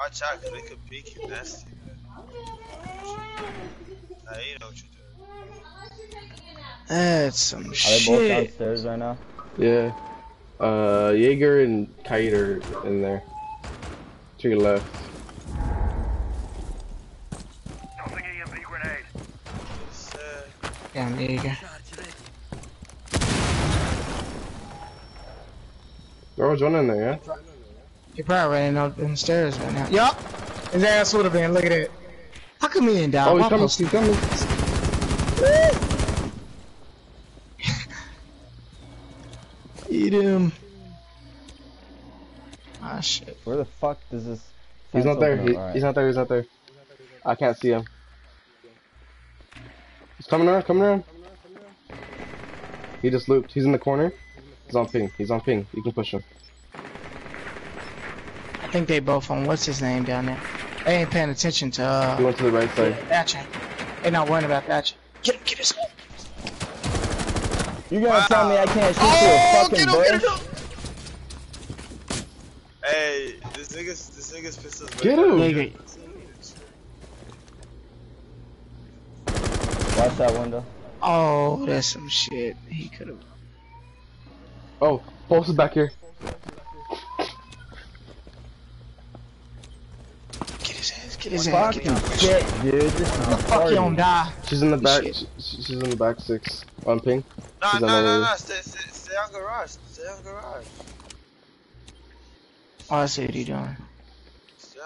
Watch out, cause they could peek you nasty. Nah, you know what you're doing. That's some Are they both shit. downstairs right now? Yeah. Uh, Jaeger and Kaid are in there. To your left. Tossing EMP grenade. Yes, uh, Damn, there you go. There was one in there, yeah? He probably running up the stairs right now. Yup. His ass would have been. Look at it. How come he didn't die? Oh, he's coming, he's coming. [LAUGHS] Eat him. Ah shit. Where the fuck does this? He's not there. open He, up? Alright. he's not there. He's not there. I can't see him. He's coming around. Coming around. He just looped. He's in the corner. He's on ping. He's on ping. You can push him. I think they both on what's his name down there. They ain't paying attention to uh He went to the right side. Thatcher. They not worrying about Thatcher. Get him, get his head. You gonna tell me I can't shoot Oh, through a get fucking him, get bush? him. Hey, this nigga's this nigga's pistols. Get him. Nigga, Watch that window. Oh, that's some shit. He could have. Oh, Pulse is back here. His ass. Get his ass. Get Fucking shit, dude. This is Fuck you don't die. She's in the back. Shit. She's in the back six. On ping. Nah, He's nah, on nah, the- nah. Stay, stay, stay on garage. Stay on garage. Oh, I see what he doing.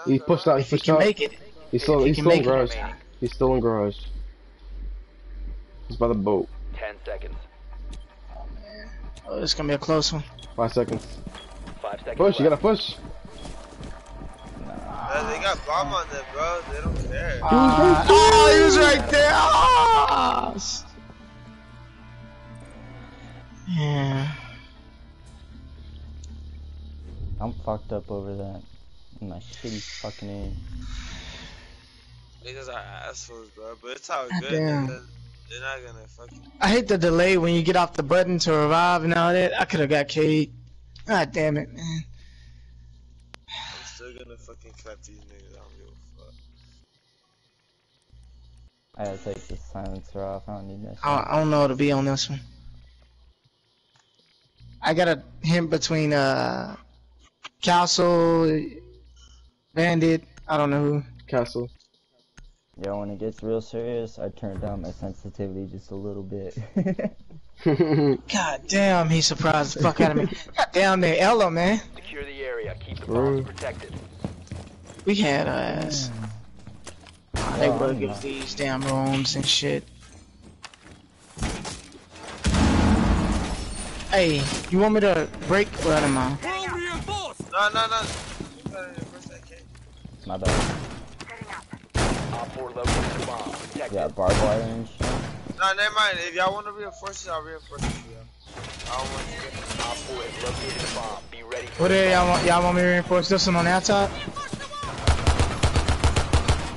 He garage. pushed out. He If he pushed can out. make it. He's still. he He's still in make it. garage. He's still in garage. He's by the boat. Ten seconds. Oh, it's gonna be a close one. Five seconds. Five seconds. Push. You gotta push. Uh, they got bomb on them, bro. They don't care. Uh, oh, he was right there. Oh, s- yeah. I'm fucked up over that. My shitty fucking aim. Niggas are assholes, bro. But it's all good. damn. They're, they're not gonna fucking. I hate the delay when you get off the button to revive and all that. I could have got Kaid. God damn it, man. I'm still gonna fucking clap these niggas. I don't give a fuck. I gotta take this silencer off. I don't need that. I, shit. I don't know what to be on this one. I got a hint between uh, Castle, Bandit. I don't know who. Castle. Yo, when it gets real serious, I turn down my sensitivity just a little bit. [LAUGHS] [LAUGHS] God damn, he surprised the fuck out of me. [LAUGHS] God damn, there, Ela, man. Secure the area. Keep the Bro. bombs protected. We had us. Oh, they Oh, broke I'm these damn rooms and shit. Hey, you want me to break? Well, never mind. All reinforced. No, no, no. You better reverse that cake. My bad. OPFOR located the bomb. Protect Yeah, barbed wire and shit. No, never mind. If y'all want to reinforce it, I'll reinforce it for y'all. I don't want you to. OPFOR has located the bomb. Be ready for What do y'all want? Y'all want me to reinforce this one on the outside?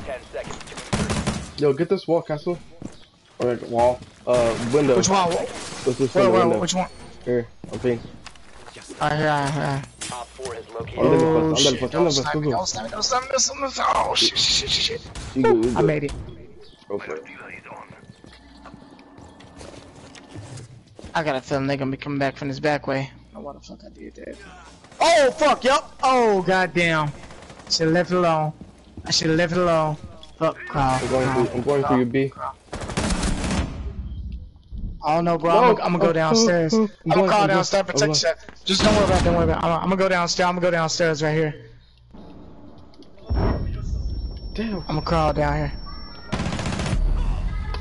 10 seconds to insert. Yo, get this wall, castle. Or like, wall. Uh, window. Which one? What's this Wait, from wait, window? which one? Here, I'm pink. Alright, here, alright, here. OPFOR has located Under the the bus, bomb. Oh under the shit! Don't under the snipe me! go, go. Don't snipe me! Don't snipe me! Don't snipe me! Oh shit! Shit! Shit! Shit! You good, you I made it. Go for it. I got a feeling they're gonna be coming back from this back way. Oh, what the fuck I did that? Oh fuck! Yup! Oh goddamn! Should've left it alone. I should've left it alone. Fuck, Carl. I'm going for, I'm going for you, B. Oh no, bro. I'm, gonna- I'm gonna go downstairs. I'm gonna call downstairs. going, Protect I'm yourself. Just don't worry about. it, Don't worry about. it. I'm, I'm gonna go downstairs. I'm gonna go downstairs right here. Damn. I'm gonna crawl down here.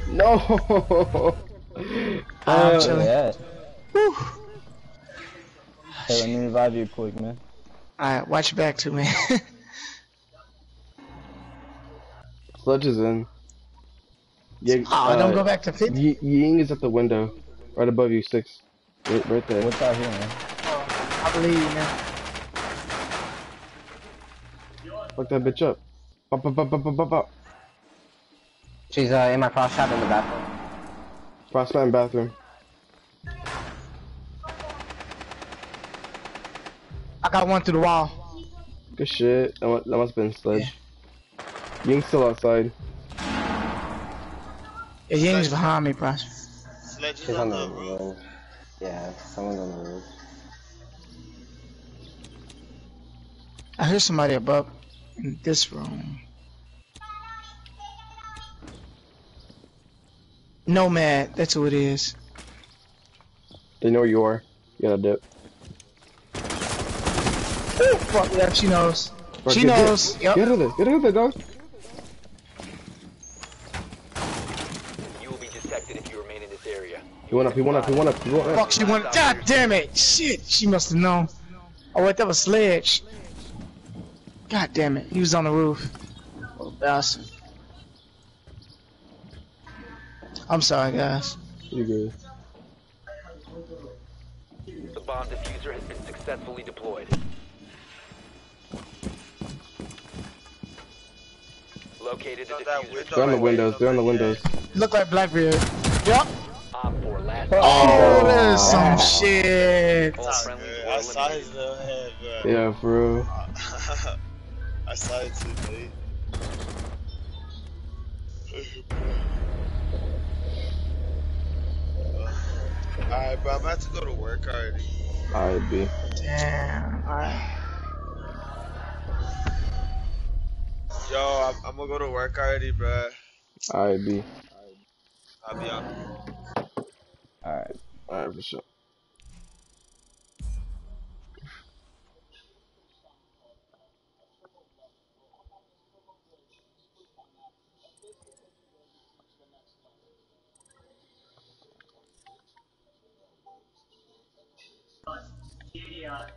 No. [LAUGHS] I'm Uh, chilling. Yeah. Hey, let me revive you quick, man. Alright, watch your back too, man. [LAUGHS] Sledge is in. Yeah, oh, don't uh, go back to 50. Yi- Ying is at the window, right above you, six, right, right there. What's out here, man? I believe you, man. Fuck that bitch up. Bop, bop, bop, bop, bop, bop, bop. She's uh, in my cross shot in the bathroom. Frostman bathroom. I got one through the wall. Good shit. That, mu- that must have been Sledge. Ying's still outside. Yeah, Ying's behind me, bro. Sledge is on on the the roof. roof. Yeah, someone's on the roof. I hear somebody above in this room. Nomad, that's who it is. They know where you are. You gotta dip. Ooh, fuck yeah, she knows. Bro, she get- get- knows. Yep. Get out of there. Get out of there, dog. You will be detected if you remain in this area. He went up. He went up. He went up. He went up. Fuck, she went. God damn it! Shit, she must have known. Oh wait, that was Sledge. God damn it, he was on the roof. Oh, Little bastard. I'm sorry, guys. You good? The bomb defuser has been successfully deployed. Located the defuser. They're on the windows. They're on the windows. Look like Blackbeard. Yep. OPFOR last. Oh, that's some shit. All It's all friendlies good. were I saw his little head, bro. Yeah, for real. [LAUGHS] I saw it too, dude. [LAUGHS] Alright, bro, I'm about to go to work already. Alright, B. Damn. Alright. Yo, I'm, I'm gonna go to work already, bro. Alright, B. I'll be on. Alright. Alright, for sure. the uh,